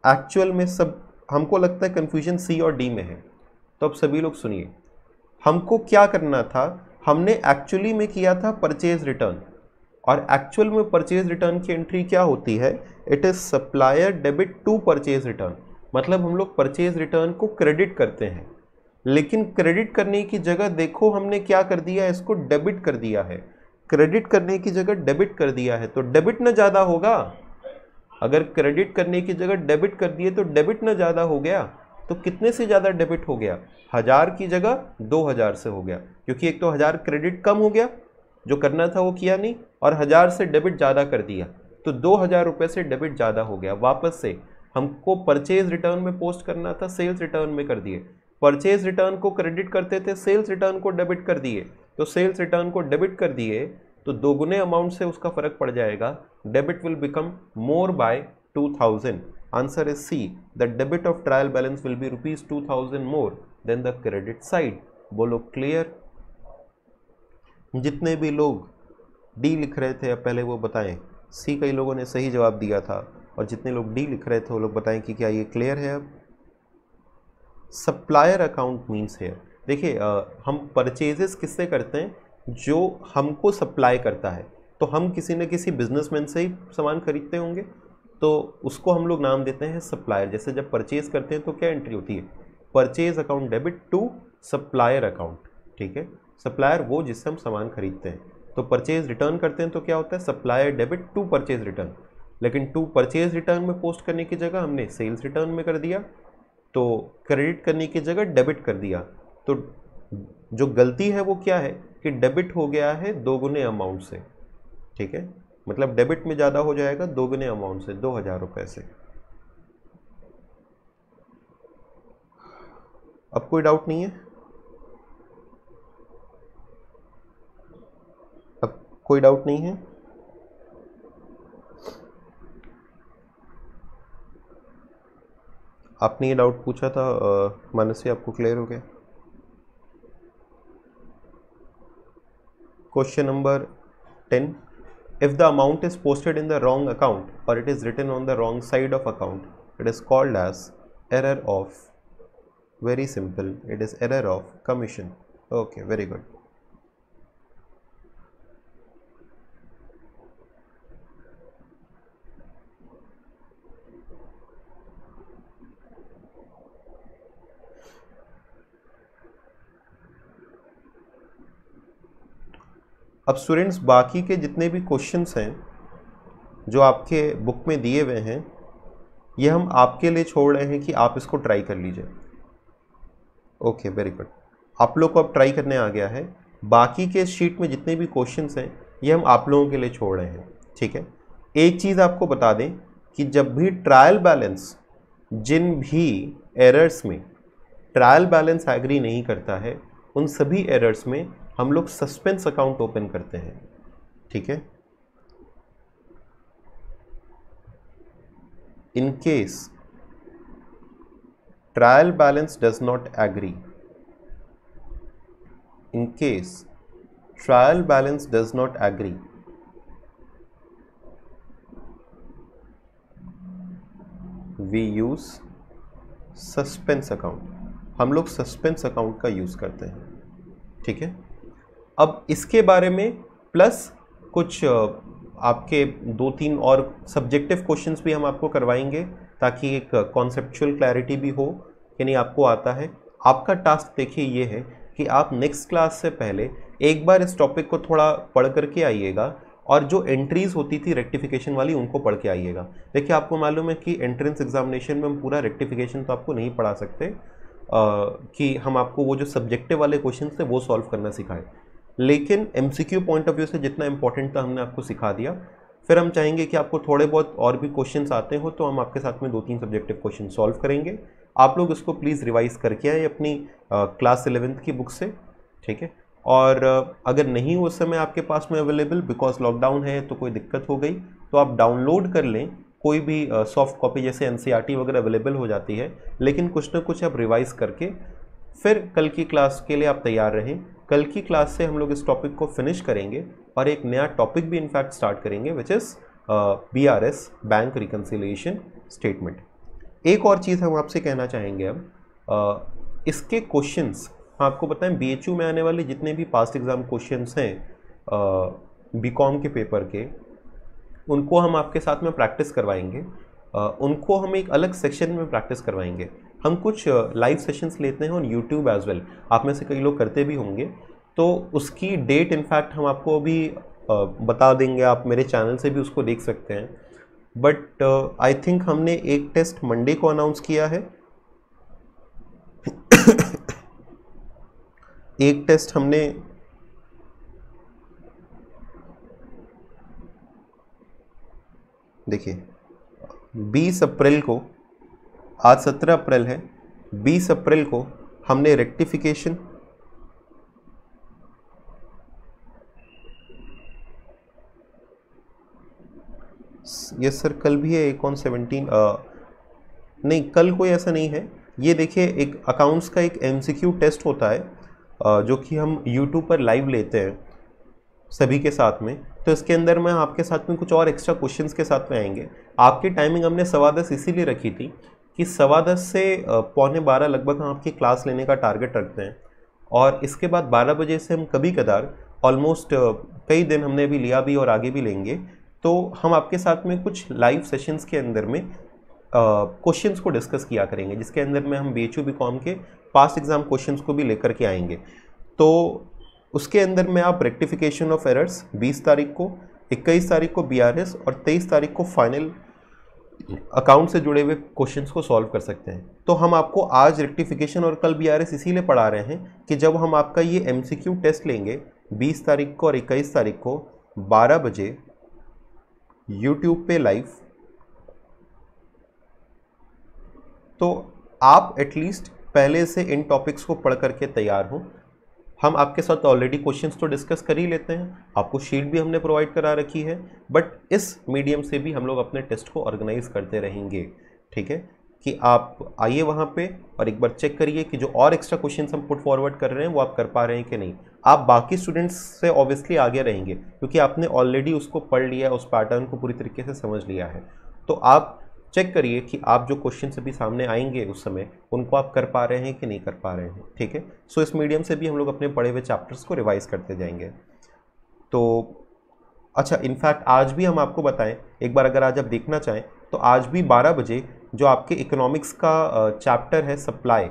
एक्चुअल में सब, हमको लगता है कन्फ्यूज़न सी और डी में है। तो अब सभी लोग सुनिए। हमको क्या करना था? हमने एक्चुअली में किया था परचेज रिटर्न और एक्चुअल में परचेज रिटर्न की एंट्री क्या होती है? It is supplier debit to purchase return मतलब हम लोग परचेज रिटर्न को क्रेडिट करते हैं। लेकिन क्रेडिट करने की जगह देखो हमने क्या कर दिया है? इसको डेबिट कर दिया है। क्रेडिट करने की जगह डेबिट कर दिया है। तो डेबिट ना ज़्यादा होगा? अगर क्रेडिट करने की जगह डेबिट कर दिए तो डेबिट ना ज़्यादा हो गया? तो कितने से ज़्यादा डेबिट हो गया? हज़ार की जगह दो हज़ार से हो गया। क्योंकि एक तो हज़ार क्रेडिट कम हो गया। जो करना था वो किया नहीं। और हज़ार से डेबिट ज़्यादा कर दिया तो दो हज़ार रुपये से डेबिट ज़्यादा हो गया। वापस से हमको परचेज रिटर्न में पोस्ट करना था सेल्स रिटर्न में कर दिए। परचेज रिटर्न को क्रेडिट करते थे सेल्स रिटर्न को डेबिट कर दिए। तो सेल्स रिटर्न को डेबिट कर दिए तो दोगुने अमाउंट से उसका फ़र्क पड़ जाएगा। Debit will become more by two thousand answer is C the debit of trial balance will be rupees two thousand more than the credit side बोलो क्लियर जितने भी लोग डी लिख रहे थे, अब पहले वो बताएँ। सी कई लोगों ने सही जवाब दिया था, और जितने लोग डी लिख रहे थे, वो लोग बताएँ कि क्या ये क्लियर है अब। सप्लायर अकाउंट मीन्स है। देखिए हम परचेजेस किससे करते हैं? जो हमको सप्लाई करता है। तो हम किसी न किसी बिजनेसमैन से ही सामान खरीदते होंगे तो उसको हम लोग नाम देते हैं सप्लायर। जैसे जब परचेज करते हैं तो क्या एंट्री होती है? Purchase account debit to supplier account, ठीक है? सप्लायर वो जिससे हम सामान खरीदते हैं। तो परचेज रिटर्न करते हैं तो क्या होता है? Supplier debit to purchase return लेकिन टू परचेज रिटर्न में पोस्ट करने की जगह हमने सेल्स रिटर्न में कर दिया तो क्रेडिट करने की जगह डेबिट कर दिया। तो जो गलती है वो क्या है? कि डेबिट हो गया है दोगुने अमाउंट से। ठीक है? मतलब डेबिट में ज़्यादा हो जाएगा दोगुने अमाउंट से, दो हज़ार रुपये से। अब कोई डाउट नहीं है अब कोई डाउट नहीं है। आपने ये डाउट पूछा था मानसी आपको क्लियर हो गया? Question number ten if the amount is posted in the wrong account और it is written on the wrong side of account it is called as error of very simple it is error of commission okay very good अब students बाकी के जितने भी questions हैं, जो आपके book में दिए हुए हैं, ये हम आपके लिए छोड़ रहे हैं कि आप इसको ट्राई कर लीजिए। ओके वेरी गुड आप लोग को अब ट्राई करने आ गया है। बाकी के शीट में जितने भी क्वेश्चंस हैं, ये हम आप लोगों के लिए छोड़ रहे हैं। ठीक है? एक चीज़ आपको बता दें कि जब भी ट्रायल बैलेंस जिन भी एरर्स में ट्रायल बैलेंस एग्री नहीं करता है, उन सभी एरर्स में हम लोग सस्पेंस अकाउंट ओपन करते हैं, ठीक है? In case trial balance does not agree in case trial balance does not agree we use suspense account हम लोग सस्पेंस अकाउंट का यूज़ करते हैं, ठीक है? अब इसके बारे में प्लस कुछ आपके दो तीन और सब्जेक्टिव क्वेश्चंस भी हम आपको करवाएँगे ताकि एक कॉन्सेप्चुअल क्लैरिटी भी हो नहीं आपको आता है। आपका टास्क देखिए ये है कि आप नेक्स्ट क्लास से पहले एक बार इस टॉपिक को थोड़ा पढ़ करके आइएगा और जो एंट्रीज होती थी रेक्टिफिकेशन वाली उनको पढ़ के आइएगा। देखिए आपको मालूम है कि एंट्रेंस एग्जामिनेशन में हम पूरा रेक्टिफिकेशन तो आपको नहीं पढ़ा सकते आ, कि हम आपको वो जो सब्जेक्टिव वाले क्वेश्चन थे वो सॉल्व करना सिखाए। लेकिन एमसीक्यू पॉइंट ऑफ़ व्यू से जितना इंपॉर्टेंट था, हमने आपको सिखा दिया। फिर हम चाहेंगे कि आपको थोड़े बहुत और भी क्वेश्चंस आते हो तो हम आपके साथ में दो तीन सब्जेक्टिव क्वेश्चन सॉल्व करेंगे। आप लोग इसको प्लीज़ रिवाइज करके आए अपनी क्लास इलेवेंथ की बुक से, ठीक है? और अगर नहीं उस समय आपके पास में अवेलेबल बिकॉज़ लॉकडाउन है तो कोई दिक्कत हो गई तो आप डाउनलोड कर लें। कोई भी सॉफ्ट कॉपी जैसे एन e वगैरह अवेलेबल हो जाती है, लेकिन कुछ ना कुछ आप रिवाइज करके, फिर कल की क्लास के लिए आप तैयार रहें। कल की क्लास से हम लोग इस टॉपिक को फिनिश करेंगे और एक नया टॉपिक भी इनफैक्ट स्टार्ट करेंगे which is B R S bank reconciliation statement एक और चीज़ हम आपसे कहना चाहेंगे अब uh, इसके क्वेश्चंस आपको बताएँ बी एच यू में आने वाले जितने भी पास्ट एग्ज़ाम क्वेश्चंस हैं बी uh, कॉम के पेपर के उनको हम आपके साथ में प्रैक्टिस करवाएँगे uh, उनको हम एक अलग सेक्शन में प्रैक्टिस करवाएँगे। हम कुछ लाइव सेशंस लेते हैं ऑन यूट्यूब एज वेल आप में से कई लोग करते भी होंगे। तो उसकी डेट इनफैक्ट हम आपको अभी बता देंगे। आप मेरे चैनल से भी उसको देख सकते हैं। बट आई थिंक हमने एक टेस्ट मंडे को अनाउंस किया है। एक टेस्ट हमने देखिए 20 अप्रैल को आज सत्रह अप्रैल है बीस अप्रैल को हमने रेक्टिफिकेशन ये सर कल भी है एक ऑन सेवनटीन नहीं कल कोई ऐसा नहीं है। ये देखिए एक अकाउंट्स का एक एमसीक्यू टेस्ट होता है आ, जो कि हम यूट्यूब पर लाइव लेते हैं सभी के साथ में। तो इसके अंदर मैं आपके साथ में कुछ और एक्स्ट्रा क्वेश्चंस के साथ में आएँगे। आपकी टाइमिंग हमने सवा दस इसीलिए रखी थी कि सवा दस से पौने बारह लगभग हम आपकी क्लास लेने का टारगेट रखते हैं। और इसके बाद बारह बजे से हम कभी कदार ऑलमोस्ट कई दिन हमने अभी लिया भी और आगे भी लेंगे। तो हम आपके साथ में कुछ लाइव सेशंस के अंदर में क्वेश्चंस को डिस्कस किया करेंगे, जिसके अंदर में हम बी एच बी कॉम के पास एग्ज़ाम क्वेश्चंस को भी लेकर के आएँगे। तो उसके अंदर में आप रेक्टिफिकेशन ऑफ़ एरर्स 20 तारीख को 21 तारीख को बीआरएस और 23 तारीख को फाइनल अकाउंट से जुड़े हुए क्वेश्चंस को सॉल्व कर सकते हैं। तो हम आपको आज रेक्टिफिकेशन और कल बीआरएस इसीलिए पढ़ा रहे हैं कि जब हम आपका ये एमसीक्यू टेस्ट लेंगे 20 तारीख को और 21 तारीख को 12 बजे यूट्यूब पे लाइव तो आप एटलीस्ट पहले से इन टॉपिक्स को पढ़ करके तैयार हो। हम आपके साथ ऑलरेडी क्वेश्चंस तो डिस्कस कर ही लेते हैं। आपको शीट भी हमने प्रोवाइड करा रखी है बट इस मीडियम से भी हम लोग अपने टेस्ट को ऑर्गेनाइज करते रहेंगे। ठीक है? कि आप आइए वहाँ पे और एक बार चेक करिए कि जो और एक्स्ट्रा क्वेश्चन हम पुट फॉरवर्ड कर रहे हैं, वो आप कर पा रहे हैं कि नहीं। आप बाकी स्टूडेंट्स से ऑब्वियसली आगे रहेंगे, क्योंकि आपने ऑलरेडी उसको पढ़ लिया उस पैटर्न को पूरी तरीके से समझ लिया है। तो आप चेक करिए कि आप जो क्वेश्चन अभी सामने आएँगे उस समय उनको आप कर पा रहे हैं कि नहीं कर पा रहे हैं ठीक है? सो इस मीडियम से भी हम लोग अपने पढ़े हुए चैप्टर्स को रिवाइज करते जाएँगे। तो अच्छा इनफैक्ट आज भी हम आपको बताएँ एक बार अगर आज आप देखना चाहें तो आज भी 12 बजे जो आपके इकोनॉमिक्स का चैप्टर है सप्लाई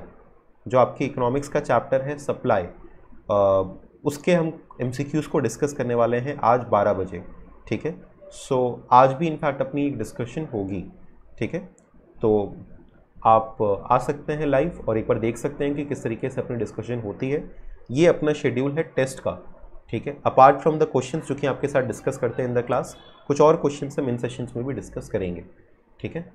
जो आपके इकोनॉमिक्स का चैप्टर है सप्लाई उसके हम एम को डिस्कस करने वाले हैं आज 12 बजे ठीक है? सो so, आज भी इनफैक्ट अपनी एक डिस्कशन होगी। ठीक है? तो आप आ सकते हैं लाइव और एक बार देख सकते हैं कि किस तरीके से अपनी डिस्कशन होती है। ये अपना शेड्यूल है टेस्ट का, ठीक है? अपार्ट फ्रॉम द क्वेश्चंस जो कि आपके साथ डिस्कस करते हैं इन द क्लास कुछ और क्वेश्चन हम इन सेशंस में भी डिस्कस करेंगे, ठीक है?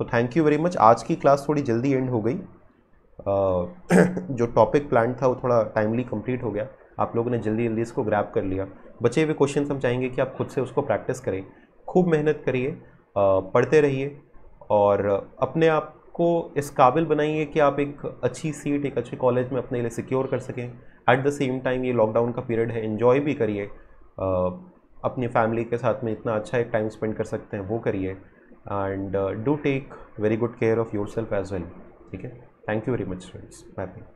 So thank you very much आज की क्लास थोड़ी जल्दी एंड हो गई। जो टॉपिक प्लान था वो थोड़ा टाइमली कंप्लीट हो गया। आप लोगों ने जल्दी जल्दी इसको ग्रैप कर लिया। बचे हुए क्वेश्चन हम चाहेंगे कि आप खुद से उसको प्रैक्टिस करें। खूब मेहनत करिए। पढ़ते रहिए। और अपने आप को इस काबिल बनाइए कि आप एक अच्छी सीट एक अच्छे कॉलेज में अपने लिए सिक्योर कर सकें। एट द सेम टाइम ये लॉकडाउन का पीरियड है इन्जॉय भी करिए। अपनी फैमिली के साथ में इतना अच्छा एक टाइम स्पेंड कर सकते हैं, वो करिए। And do take very good care of yourself as well ठीक है? Thank you very much friends bye bye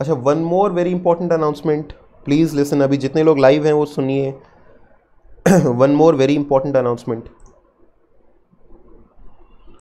अच्छा one more very important announcement please listen अभी जितने लोग लाइव हैं, वो सुनिए। One more very important announcement